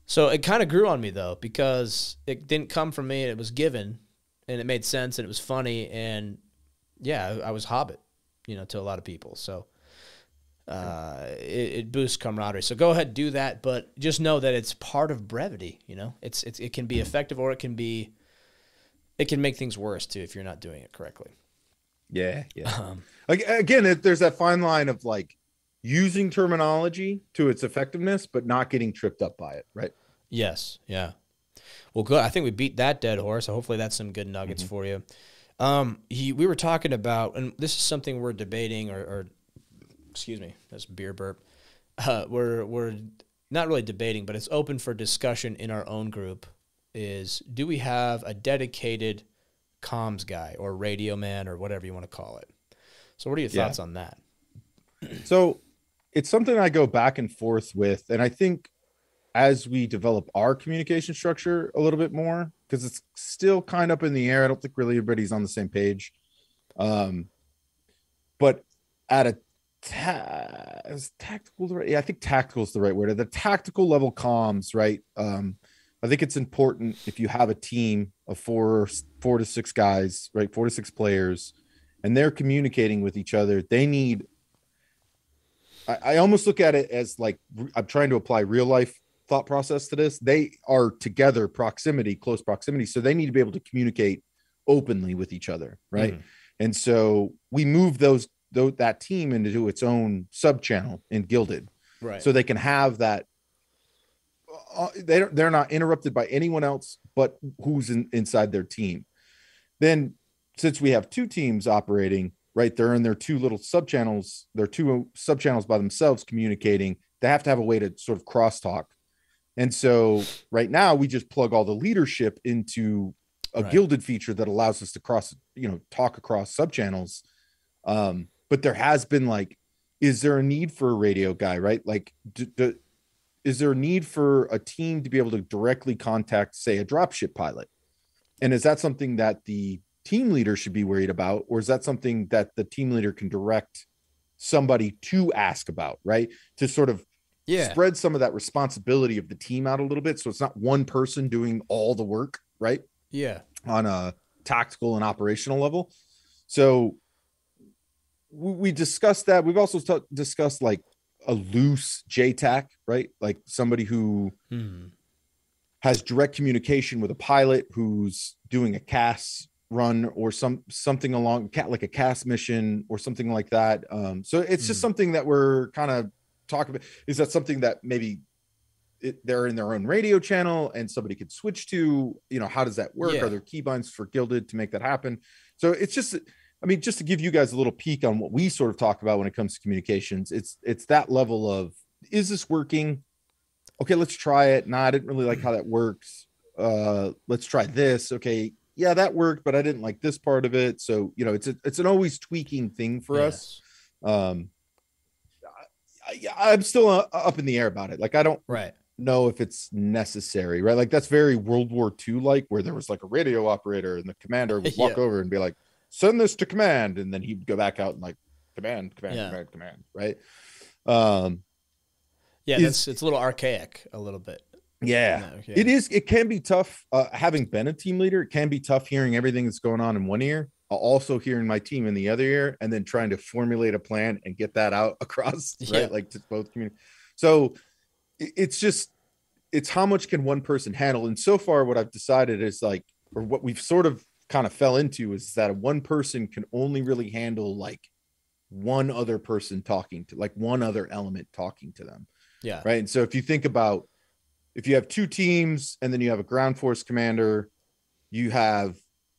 So it kind of grew on me though because it didn't come from me; it was given, and it made sense and it was funny and yeah, I, I was Hobbit, you know, to a lot of people. So uh, it, it boosts camaraderie. So go ahead, do that, but just know that it's part of brevity. You know, it's, it's it can be effective or it can be it can make things worse too if you're not doing it correctly. Yeah. Yeah. Um, Like, again, it, there's that fine line of like using terminology to its effectiveness, but not getting tripped up by it. Right. Yes. Yeah. Well, good. I think we beat that dead horse. So hopefully that's some good nuggets for you. Um, he, we were talking about, and this is something we're debating, or, or excuse me, that's beer burp. Uh, we're we're not really debating, but it's open for discussion in our own group. Is do we have a dedicated comms guy or radio man or whatever you want to call it? So, what are your Yeah. thoughts on that? So it's something I go back and forth with. And I think as we develop our communication structure a little bit more, because it's still kind of up in the air. I don't think really everybody's on the same page. Um, but at a ta- tactical. Yeah, I think tactical is the right word. At the tactical level comms, right? Um, I think it's important if you have a team of four, four to six guys, right? Four to six players, and they're communicating with each other. They need I, I almost look at it as like I'm trying to apply real life thought process to this. They are together, proximity, close proximity, so they need to be able to communicate openly with each other, right? Mhm. And so we move those, tho- that team into its own sub channel in Guilded, Right. so they can have that. Uh, they they're not interrupted by anyone else but who's in, inside their team. Then, since we have two teams operating, right? They're in their two little sub channels, their two sub channels by themselves communicating. They have to have a way to sort of crosstalk. And so right now we just plug all the leadership into a Right. Guilded feature that allows us to cross, you know, talk across sub channels. Um, but there has been like, is there a need for a radio guy, right? Like, d- d- is there a need for a team to be able to directly contact, say, a dropship pilot? And is that something that the team leader should be worried about, or is that something that the team leader can direct somebody to ask about, right? To sort of Yeah. spread some of that responsibility of the team out a little bit, so it's not one person doing all the work, right? Yeah. on a tactical and operational level. So we, we discussed that. We've also t- discussed like a loose JTAC, right? Like somebody who Mhm. has direct communication with a pilot who's doing a CAS run or some something along like a CAS mission or something like that. Um, so it's just Mhm. something that we're kind of talking about. Is that something that maybe it, they're in their own radio channel and somebody could switch to? You know, how does that work? Yeah. Are there keybinds for Guilded to make that happen? So it's just. I mean, just to give you guys a little peek on what we sort of talk about when it comes to communications, it's it's that level of is this working? okay, let's try it. Nah, I didn't really like how that works. Uh, let's try this. Okay, yeah, that worked, but I didn't like this part of it. So you know, it's a, it's an always tweaking thing for us. Yes. Um, I, I'm still uh, up in the air about it. Like I don't Right. know if it's necessary, right? Like that's very World War II like, where there was like a radio operator and the commander would walk Yeah. over and be like, "Send this to command," and then he'd go back out and like, "Command, command, Yeah. command, command," right? Um, Yeah, that's it's a little archaic a little bit. yeah. Yeah. It is. It can be tough. Uh, having been a team leader, it can be tough hearing everything that's going on in one ear, uh, also hearing my team in the other ear, and then trying to formulate a plan and get that out across, Yeah. right? Like to both community. So it's just, it's how much can one person handle? And so far, what I've decided is like, or what we've sort of kind of fell into is that one person can only really handle like one other person talking to, like one other element talking to them Yeah. right? And so if you think about if you have two teams and then you have a ground force commander, you have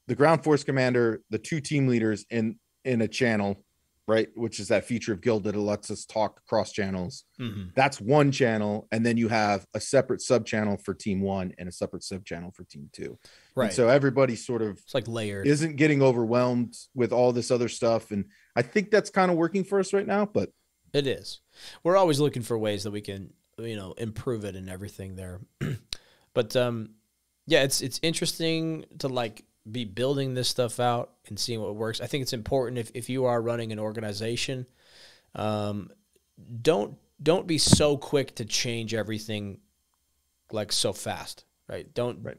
the ground force commander, the two team leaders in in a channel, right? Which is that feature of Guild that lets us talk across channels. Mhm. That's one channel, and then you have a separate sub channel for team one and a separate sub channel for team two. And Right. so everybody sort of it's like layered. isn't getting overwhelmed with all this other stuff, and I think that's kind of working for us right now. But It is. We're always looking for ways that we can, you know, improve it and everything there. but um, yeah, it's it's interesting to like be building this stuff out and seeing what works. I think it's important if, if you are running an organization, um, don't don't be so quick to change everything like so fast, right? Don't Right.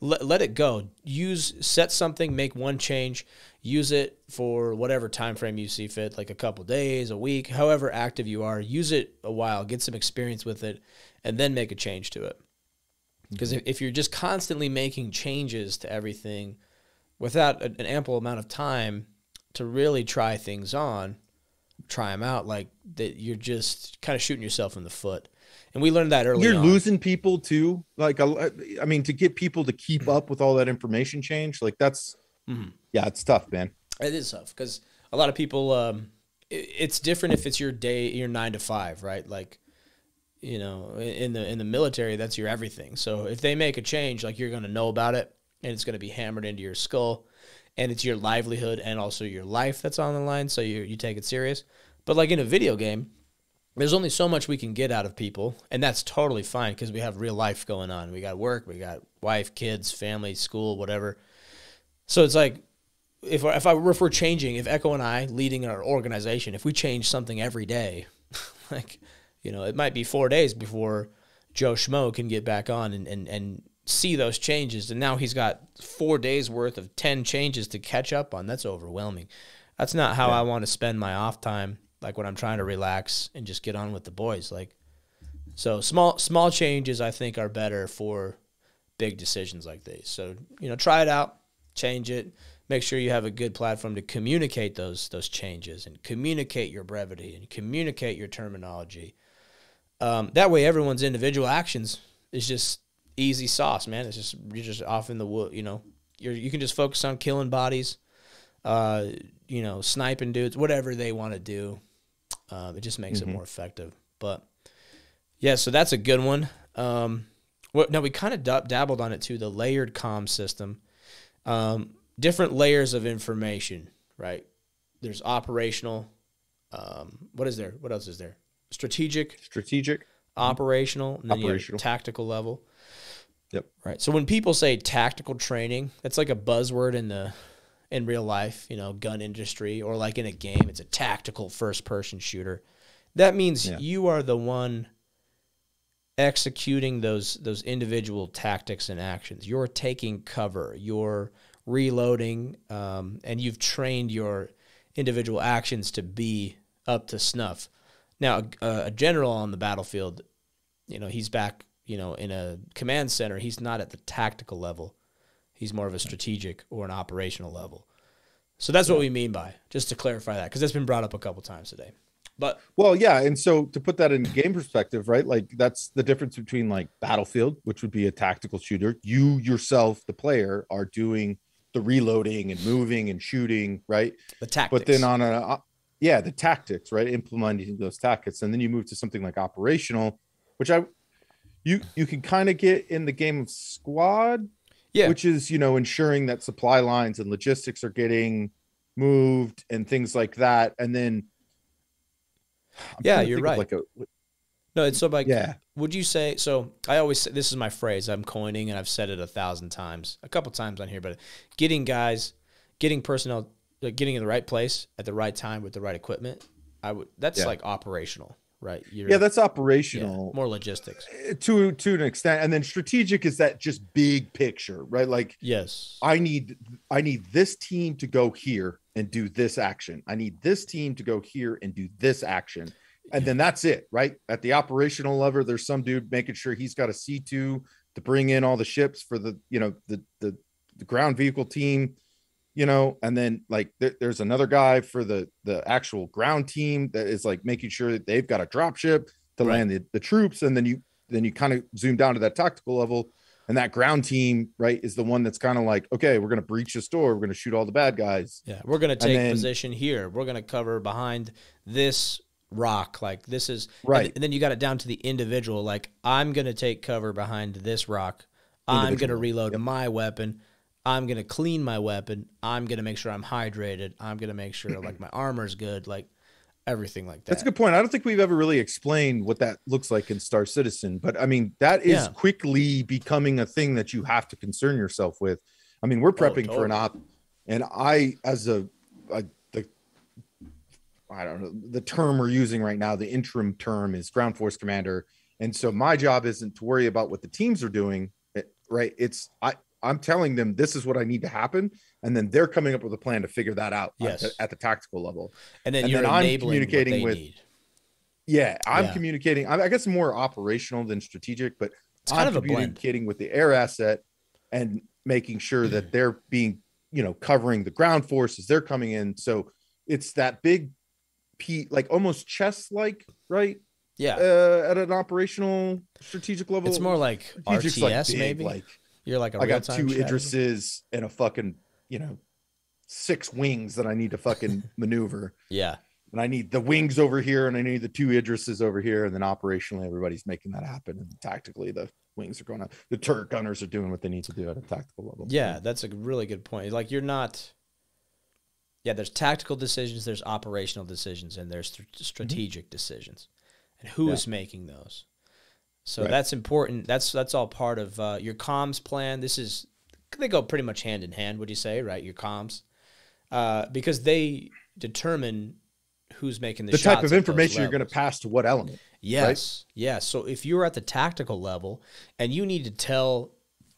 let, let it go. Use set something, make one change, use it for whatever time frame you see fit, like a couple days, a week, however active you are. Use it a while, get some experience with it, and then make a change to it. Because if, if you're just constantly making changes to everything without a- an ample amount of time to really try things on, try them out, like that, you're just kind of shooting yourself in the foot. And we learned that early. you're on. losing people too. Like, I mean, to get people to keep up with all that information change, like that's, Mhm. yeah, it's tough, man. It is tough because a lot of people. Um, it, it's different if it's your day, your nine to five, right? Like, you know, in the in the military, that's your everything. So if they make a change, like you're going to know about it, and it's going to be hammered into your skull, and it's your livelihood and also your life that's on the line. So you you take it serious. But like in a video game, there's only so much we can get out of people, and that's totally fine because we have real life going on. We got work, we got wife, kids, family, school, whatever. So it's like if if I if we're changing, if Echo and I leading our organization, if we change something every day, like you know, it might be four days before Joe Schmo can get back on and and and see those changes, and now he's got four days worth of ten changes to catch up on. That's overwhelming. That's not how I want to spend my off time. Like when I'm trying to relax and just get on with the boys. Like so, small small changes I think are better for big decisions like these. So you know, try it out, change it make sure you have a good platform to communicate those those changes and communicate your brevity and communicate your terminology. Um, that way, everyone's individual actions is just easy sauce, man. It's just you're just off in the wood, you know. You're you can just focus on killing bodies, uh, you know, sniping dudes, whatever they want to do. Um, it just makes Mhm. it more effective. But yeah, so that's a good one. Um, well, no, we kind of dab- dabbled on it too. The layered comm system, um, different layers of information, right? There's operational. Um, what is there? What else is there? Strategic, Strategic. operational, and then Operational. tactical level. Yep. Right. So when people say tactical training, that's like a buzzword in the in real life, you know, gun industry or like in a game, it's a tactical first person shooter. That means Yeah. you are the one executing those those individual tactics and actions. You're taking cover. You're reloading, um, and you've trained your individual actions to be up to snuff. Now, a, a general on the battlefield, you know, he's back, you know, in a command center. He's not at the tactical level. He's more of a strategic or an operational level. So that's what we mean by, just to clarify that, because that's been brought up a couple times today. But Well, yeah, and so to put that in game perspective, right? Like that's the difference between like Battlefield, which would be a tactical shooter. You yourself, the player, are doing the reloading and moving and shooting, right? the tactics. But then on a yeah, the tactics, right? Implementing those tactics, and then you move to something like operational, which I you you can kind of get in the game of squad, yeah, which is you know ensuring that supply lines and logistics are getting moved and things like that, and then I'm Yeah, you're right. Like a no, it's so like, yeah, would you say so? I always say this is my phrase I'm coining, and I've said it a thousand times, a couple times on here. But getting guys, getting personnel, like getting in the right place at the right time with the right equipment, I would. That's Yeah. like operational, right? You're, yeah, that's yeah, operational more logistics. eh, to to an extent, and then strategic is that just big picture, right? Like Yes, I need I need this team to go here and do this action. I need this team to go here and do this action. And then that's it, right? At the operational level, there's some dude making sure he's got a C2 to bring in all the ships for the, you know, the the, the ground vehicle team, you know, and then like there, there's another guy for the the actual ground team that is like making sure that they've got a drop ship to Right. land the, the troops. And then you then you kind of zoom down to that tactical level and that ground team, right, is the one that's kind of like, okay, we're going to breach this door. We're going to shoot all the bad guys. Yeah, we're gonna take then- position here. We're gonna cover behind this rock. Like this is and- Right. And, then you got it down to the individual. Like I'm gonna take cover behind this rock. I'm gonna reload yep. my weapon. I'm gonna clean my weapon. I'm gonna make sure I'm hydrated. I'm gonna make sure like my armor's good. Like everything like that. That's a good point. I don't think we've ever really explained what that looks like in Star Citizen, but I mean, that is Yeah. quickly becoming a thing that you have to concern yourself with. I mean, we're prepping for an op, and I, as a, a the, I don't know the term we're using right now, the interim term is ground force commander, and so my job isn't to worry about what the teams are doing, eh, right? It's I. I'm telling them this is what I need to happen, and then they're coming up with a plan to figure that out at the- at the tactical level. and then and you're then I'm communicating they with- need. Yeah, I'm Yeah. communicating. I I guess more operational than strategic, but It's kind I'm of communicating with the air asset and making sure that they're being, you know, covering the ground forces. They're coming in, so it's that big, p like almost chess like, right? Yeah, Uh, at an operational strategic level, it's more like strategic's, RTS like, big, maybe. Like you're like a I got two strategy. Idrises and a fucking, you know, six wings that I need to fucking maneuver Yeah, and I need the wings over here, and I need the two Idrises over here, and then operationally everybody's making that happen, and tactically the wings are going up. The turret gunners are doing what they need to do at a tactical level. Yeah, that's a really good point. Like you're not. Yeah, there's tactical decisions, there's operational decisions, and there's st- strategic mm-hmm. decisions, and who is Yeah. making those. So Right. that's important. That's that's all part of uh, your comms plan. This is they go pretty much hand in hand. Would you say right? Your comms, uh, because they determine who's making the, the type of information you're going to pass to what element. Yes. Yes. So if you're at the tactical level and you need to tell,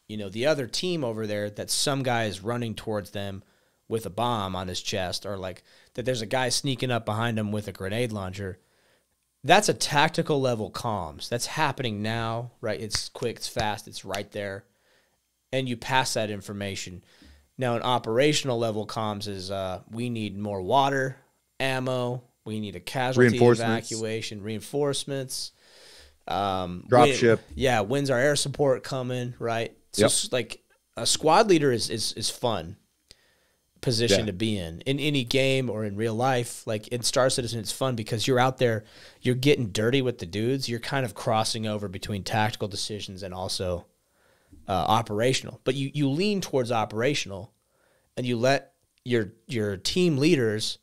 you know, the other team over there that some guy is running towards them with a bomb on his chest or like that there's a guy sneaking up behind him with a grenade launcher, that's a tactical level comms. That's happening now, right? It's quick, it's fast, it's right there. And you pass that information. Now, an operational level comms is uh, we need more water, ammo, we need a casualty Reinforcements. evacuation, reinforcements. Um, Drop when- ship. Yeah, when's our air support coming? Right. So Yep. like a squad leader is is is fun. Position Yeah. to be in in any game or in real life. Like in Star Citizen, it's fun because you're out there, you're getting dirty with the dudes. You're kind of crossing over between tactical decisions and also uh, operational. But you you lean towards operational, and you let your your team leaders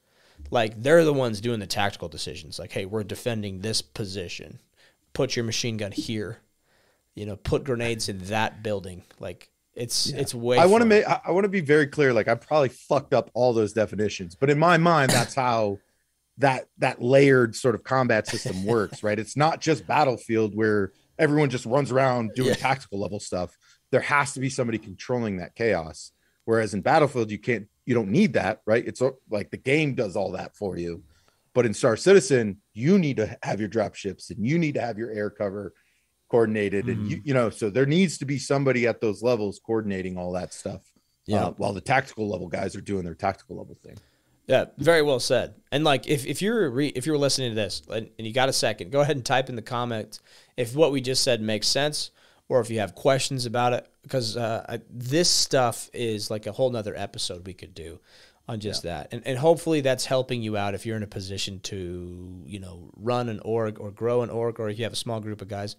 like they're the ones doing the tactical decisions. Like, hey, we're defending this position. Put your machine gun here. You know, put grenades in that building. Like it's it's way. I want to make. I, I want to be very clear. Like I probably fucked up all those definitions, but in my mind, that's how that that layered sort of combat system works. Right? It's not just Battlefield where everyone just runs around doing Yeah. tactical level stuff. There has to be somebody controlling that chaos. Whereas in Battlefield, you can't. You don't need that. Right? It's like the game does all that for you. But in Star Citizen, you need to have your drop ships and you need to have your air cover coordinated and you, you know so there needs to be somebody at those levels coordinating all that stuff Yeah. uh, while the tactical level guys are doing their tactical level thing Yeah, very well said. And like, if, if you're re- if you're listening to this and, and you got a second, go ahead and type in the comments if what we just said makes sense, or if you have questions about it, because uh, I, this stuff is like a whole nother episode we could do on just that, and and hopefully that's helping you out if you're in a position to you know run an org or grow an org, or if you have a small group of guys.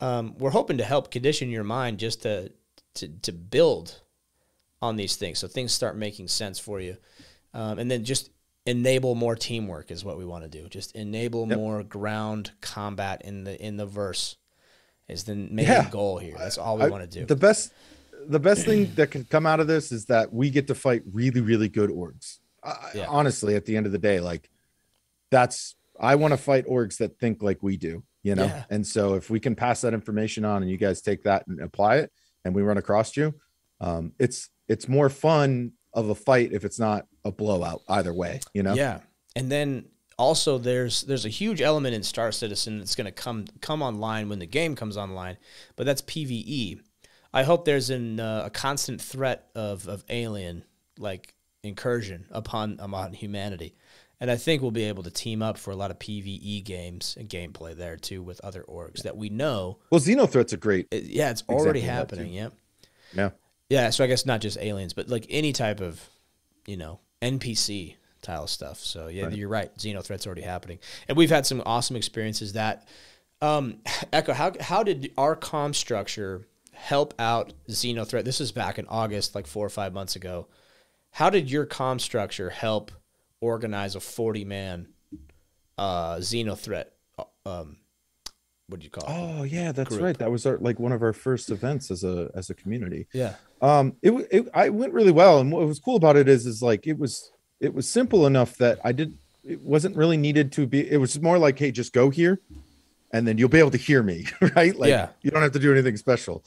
Um, we're hoping to help condition your mind just to to to build on these things, so things start making sense for you um, and then just enable more teamwork is what we want to do. Just enable Yep. more ground combat in the in the verse is the main Yeah. goal here. That's all we I- want to do. the best the best thing that can come out of this is that we get to fight really really good orgs I, Yeah. honestly at the end of the day like that's i want to fight orgs that think like we do you know Yeah. and so if we can pass that information on and you guys take that and apply it and we run across you um, it's it's more fun of a fight if it's not a blowout either way you know Yeah, and then also there's there's a huge element in Star Citizen that's going to come come online when the game comes online, but that's PVE. I hope there's an uh, a constant threat of of alien like incursion upon upon humanity. And I think we'll be able to team up for a lot of PVE games and gameplay there too with other orgs that we know. well xenothreat's a great it- yeah, it's already happening. Yep. yeah Yeah, so I guess not just aliens, but like any type of, you know, NPC style stuff. So yeah, Right. you're right. Xenothreat's already happening, and we've had some awesome experiences. That um, Echo, how how did our comm structure help out Xenothreat? This was back in August, like four or five months ago. How did your comm structure help organize a forty man uh, Xenothreat? uh, Um, what do you call it? oh yeah that's Group. right that was our like one of our first events as a as a community Yeah, um it, it i went really well and what was cool about it is is like it was it was simple enough that i did it wasn't really needed to be it was more like hey just go here and then you'll be able to hear me right like Yeah. you don't have to do anything special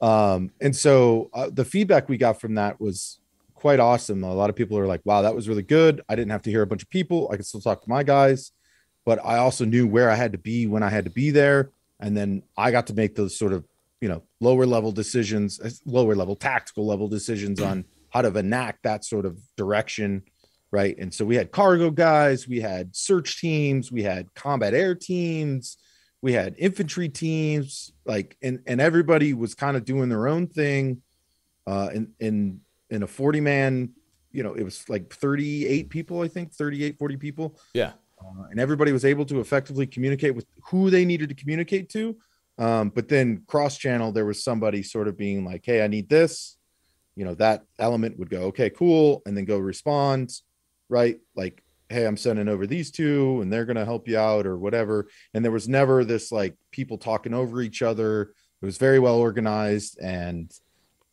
um and so uh, the feedback we got from that was quite awesome. A lot of people are like wow that was really good. I didn't have to hear a bunch of people. I could still talk to my guys. But i also knew where i had to be when i had to be there. And then i got to make those sort of you know lower level decisions uh, lower level tactical level decisions on how to enact that sort of direction right? And so we had cargo guys we had search teams we had combat air teams we had infantry teams like and and everybody was kind of doing their own thing uh in in in a 40 man you know it was like 38 people i think 38 40 people yeah, uh, and everybody was able to effectively communicate with who they needed to communicate to. Um, but then cross channel, there was somebody sort of being like, "Hey, I need this." You know, that element would go, "Okay, cool," and then go respond, right? Like, "Hey, I'm sending over these two, and they're going to help you out, or whatever." And there was never this like people talking over each other. It was very well organized, and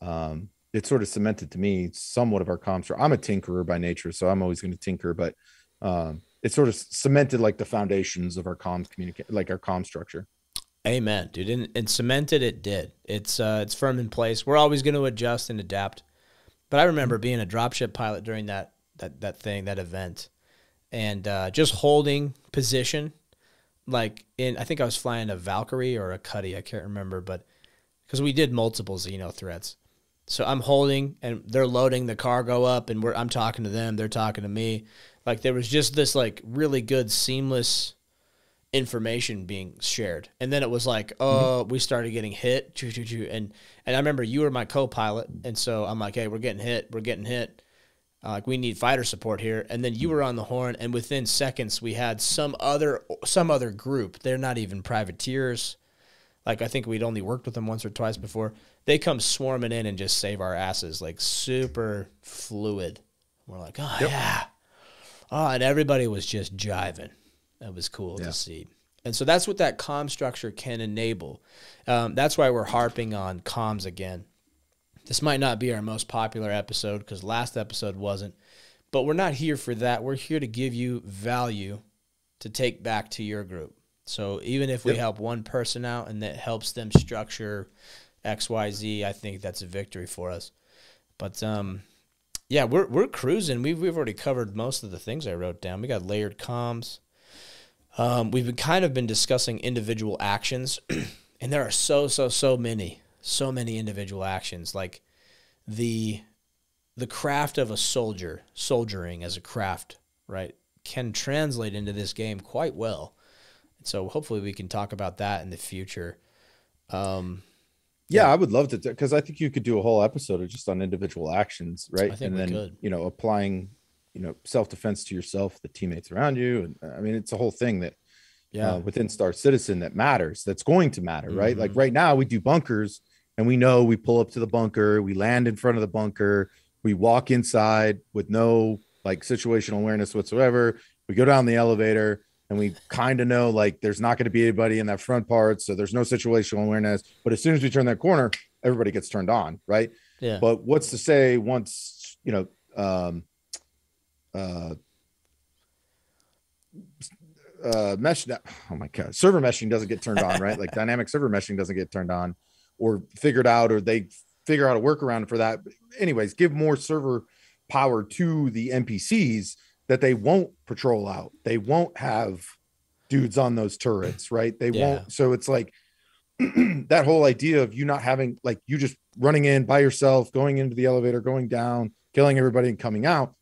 um, it sort of cemented to me somewhat of our comms. I'm a tinkerer by nature, so I'm always going to tinker, but um, it sort of cemented like the foundations of our comms communicate, like our comm structure. Amen, dude. And, and cemented it did. It's uh, it's firm in place. We're always going to adjust and adapt. But I remember being a dropship pilot during that that that thing, that event, and uh, just holding position. Like in, I think I was flying a Valkyrie or a Cutty. I can't remember, but because we did multiple Xeno threats. So I'm holding, and they're loading the cargo up, and we're I'm talking to them. They're talking to me. Like there was just this like really good seamless information being shared. And then it was like, oh, we started getting hit. Choo, choo, choo. And and I remember you were my co-pilot, and so I'm like, hey, we're getting hit, we're getting hit. Uh, like we need fighter support here, and then you were on the horn, and within seconds we had some other some other group. They're not even privateers. Like I think we'd only worked with them once or twice before. They come swarming in and just save our asses, like super fluid. We're like, oh yeah, oh, and everybody was just jiving. That was cool Yeah. to see. And so that's what that comm structure can enable. Um, that's why we're harping on comms again. This might not be our most popular episode because last episode wasn't, but we're not here for that. We're here to give you value to take back to your group. So even if we Yep. help one person out and that helps them structure XYZ, I think that's a victory for us. But um, yeah, we're we're cruising. We've we've already covered most of the things I wrote down. We got layered comms. Um, we've been kind of been discussing individual actions, and there are so so so many, so many individual actions. Like the the craft of a soldier, soldiering as a craft, right, can translate into this game quite well. So hopefully we can talk about that in the future. Um, Yeah, I would love to because I think you could do a whole episode of just on individual actions, right? I think and we then could. you know applying you know self defense to yourself, the teammates around you, and I mean it's a whole thing that yeah, uh, within Star Citizen that matters. That's going to matter, right? Like Mm-hmm. right now we do bunkers, and we know we pull up to the bunker, we land in front of the bunker, we walk inside with no like situational awareness whatsoever. We go down the elevator. And we kind of know like there's not going to be anybody in that front part, so there's no situational awareness. But as soon as we turn that corner, everybody gets turned on, right? yeah, But what's to say once you know, um, uh, uh, mesh? Oh my god, server meshing doesn't get turned on, right? Like dynamic server meshing doesn't get turned on, or figured out, or they figure out a workaround for that. Anyways, give more server power to the NPCs that they won't patrol out. They won't have dudes on those turrets, right? They Yeah. won't. So it's like that whole idea of you not having like you just running in by yourself, going into the elevator, going down, killing everybody and coming out.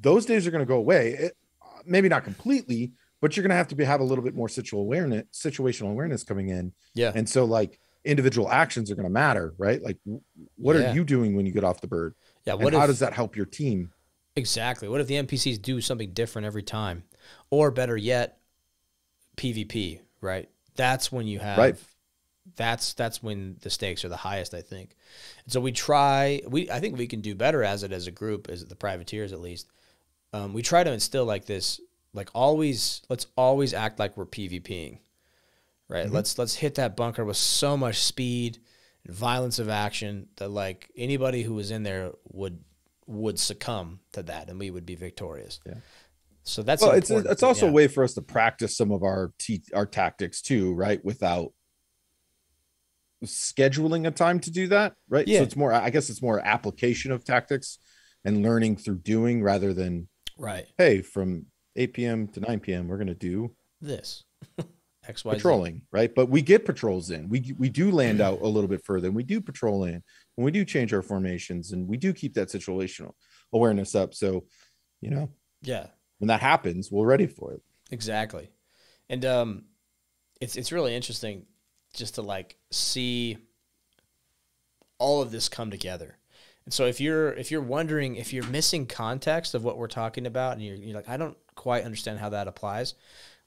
Those days are going to go away. It, maybe not completely, but you're going to have to be, have a little bit more situational awareness, situational awareness coming in. yeah, And so like individual actions are going to matter, right? Like what Yeah. are you doing when you get off the bird? yeah. What how does that help your team? Exactly? What if the NPCs do something different every time, or better yet, PvP? Right. That's when you have. Right. That's that's when the stakes are the highest, I think. And so we try. We I think we can do better as it as a group, as the privateers at least. Um, we try to instill like this, like always. Let's always act like we're PvPing, right? Let's let's hit that bunker with so much speed and violence of action that like anybody who was in there would would succumb to that, and we would be victorious. Yeah. So that's well, it's it's also yeah. a way for us to practice some of our t- our tactics too, right? Without scheduling a time to do that, right? Yeah. So it's more, I guess, it's more application of tactics and learning through doing rather than right. hey, from 8 p.m. to 9 p.m. we're gonna do This X Y patrolling, right? But we get patrols in. We we do land out a little bit further, and we do patrol in, and we do change our formations, and we do keep that situational awareness up. So, you know, Yeah. when that happens, we're ready for it. Exactly. And um it's it's really interesting just to like see all of this come together. And so if you're if you're wondering if you're missing context of what we're talking about and you're, you're like I don't quite understand how that applies,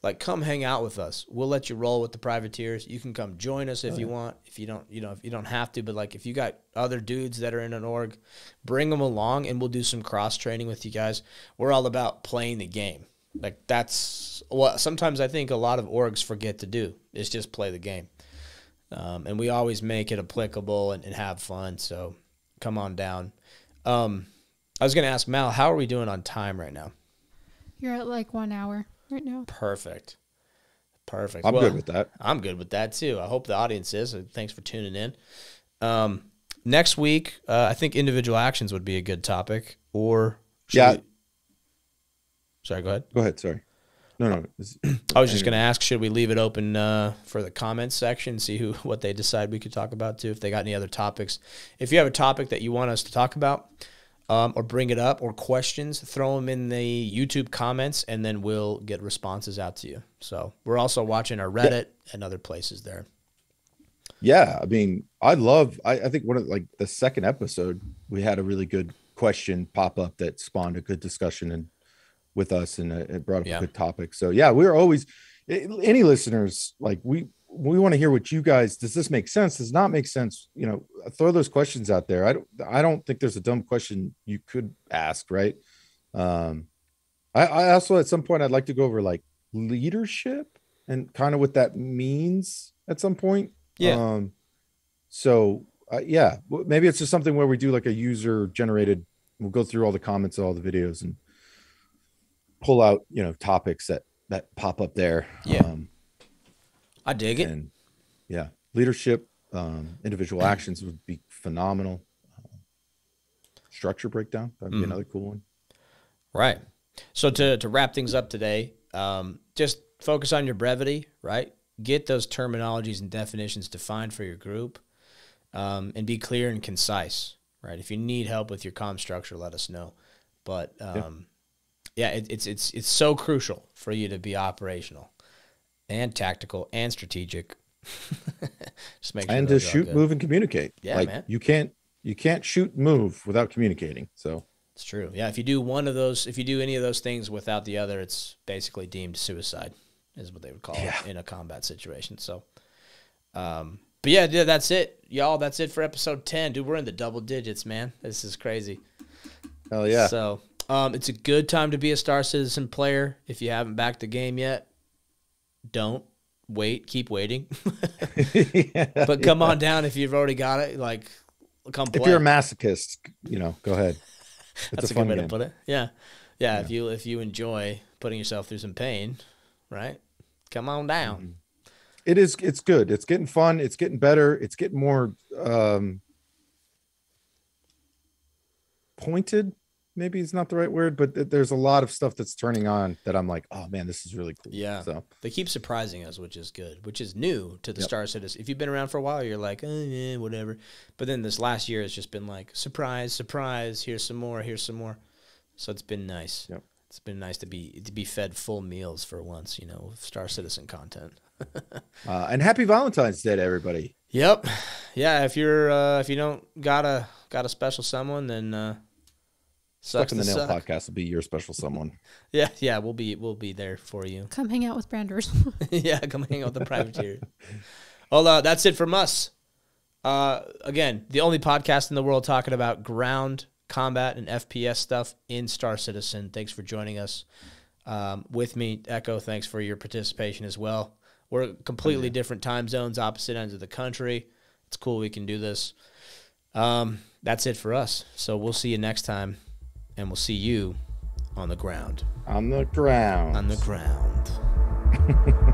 like come hang out with us. We'll let you roll with the privateers. You can come join us if you want. If you don't, you know, if you don't have to, but like if you got other dudes that are in an org, bring them along and we'll do some cross training with you guys. We're all about playing the game. Like that's what sometimes I think a lot of orgs forget to do is just play the game. Um, and we always make it applicable and, and have fun. So come on down. Um, I was going to ask Mal, how are we doing on time right now? You're at like one hour right now. Perfect. Perfect. I'm Well, good with that. I'm good with that too. I hope the audience is. Thanks for tuning in. Um, next week, uh, I think individual actions would be a good topic. Or should Yeah. we- sorry, go ahead. Go ahead. Sorry. No, no. I was just going to ask, should we leave it open uh, for the comments section, see who what they decide we could talk about too, if they got any other topics. If you have a topic that you want us to talk about, um, or bring it up, or questions, throw them in the YouTube comments, and then we'll get responses out to you. So we're also watching our Reddit and other places there. yeah. I mean, I love. I, I think one of like the second episode, we had a really good question pop up that spawned a good discussion and with us and it brought up Yeah. a good topic. So yeah, we're always any listeners like we we want to hear what you guys does this make sense? Does not make sense? You know throw those questions out there. I don't i don't think there's a dumb question you could ask right? Um i i also at some point i'd like to go over like leadership and kind of what that means at some point. Yeah. um so uh, yeah maybe it's just something where we do like a user generated we'll go through all the comments of all the videos and pull out you know topics that that pop up there. Yeah. um I dig it. and yeah leadership um individual actions would be phenomenal Uh, structure breakdown that'd be Mhm. another cool one Right. So to to wrap things up today, um, just focus on your brevity. Right. Get those terminologies and definitions defined for your group, um, and be clear and concise. Right. If you need help with your com structure, let us know. But um, yeah, it, it's it's it's so crucial for you to be operational, and tactical and strategic. just make sure and to those are all shoot move and communicate Yeah, like man. you can't you can't shoot move without communicating so It's true. Yeah, if you do one of those, if you do any of those things without the other, it's basically deemed suicide, is what they would call Yeah. it in a combat situation. So, um, but yeah, yeah, that's it, y'all. That's it for episode ten, dude. We're in the double digits, man. This is crazy. hell yeah So, um, it's a good time to be a Star Citizen player. If you haven't backed the game yet, don't wait. Keep waiting, but come on down if you've already got it. Like, come play. if you're a masochist you know go ahead That's a a, fun good way game to put it. Yeah. yeah, If you if you enjoy putting yourself through some pain, right? Come on down. Mm-hmm. it is it's good it's getting fun it's getting better it's getting more um pointed maybe it's not the right word but there's a lot of stuff that's turning on that i'm like oh man this is really cool Yeah. so They keep surprising us, which is good, which is new to the Yep. Star Citizen. If you've been around for a while, you're like, oh, yeah, whatever. But then this last year has just been like, surprise, surprise. Here's some more. Here's some more. So it's been nice. Yep. It's been nice to be to be fed full meals for once, you know, with Star Citizen content. uh, and happy valentine's day to everybody Yep. Yeah. If you're uh, if you don't got a got a special someone, then uh, stuck in the nail suck. podcast will be your special someone Yeah, yeah, we'll be we'll be there for you. Come hang out with Brandr's. yeah, come hang out with the privateer. well, uh, that's it from us. Uh, again, the only podcast in the world talking about ground combat and FPS stuff in Star Citizen. Thanks for joining us. Um, with me, Echo. Thanks for your participation as well. We're completely different time zones, opposite ends of the country. It's cool we can do this. Um, that's it for us. So we'll see you next time, and we'll see you on the ground. on the ground On the ground.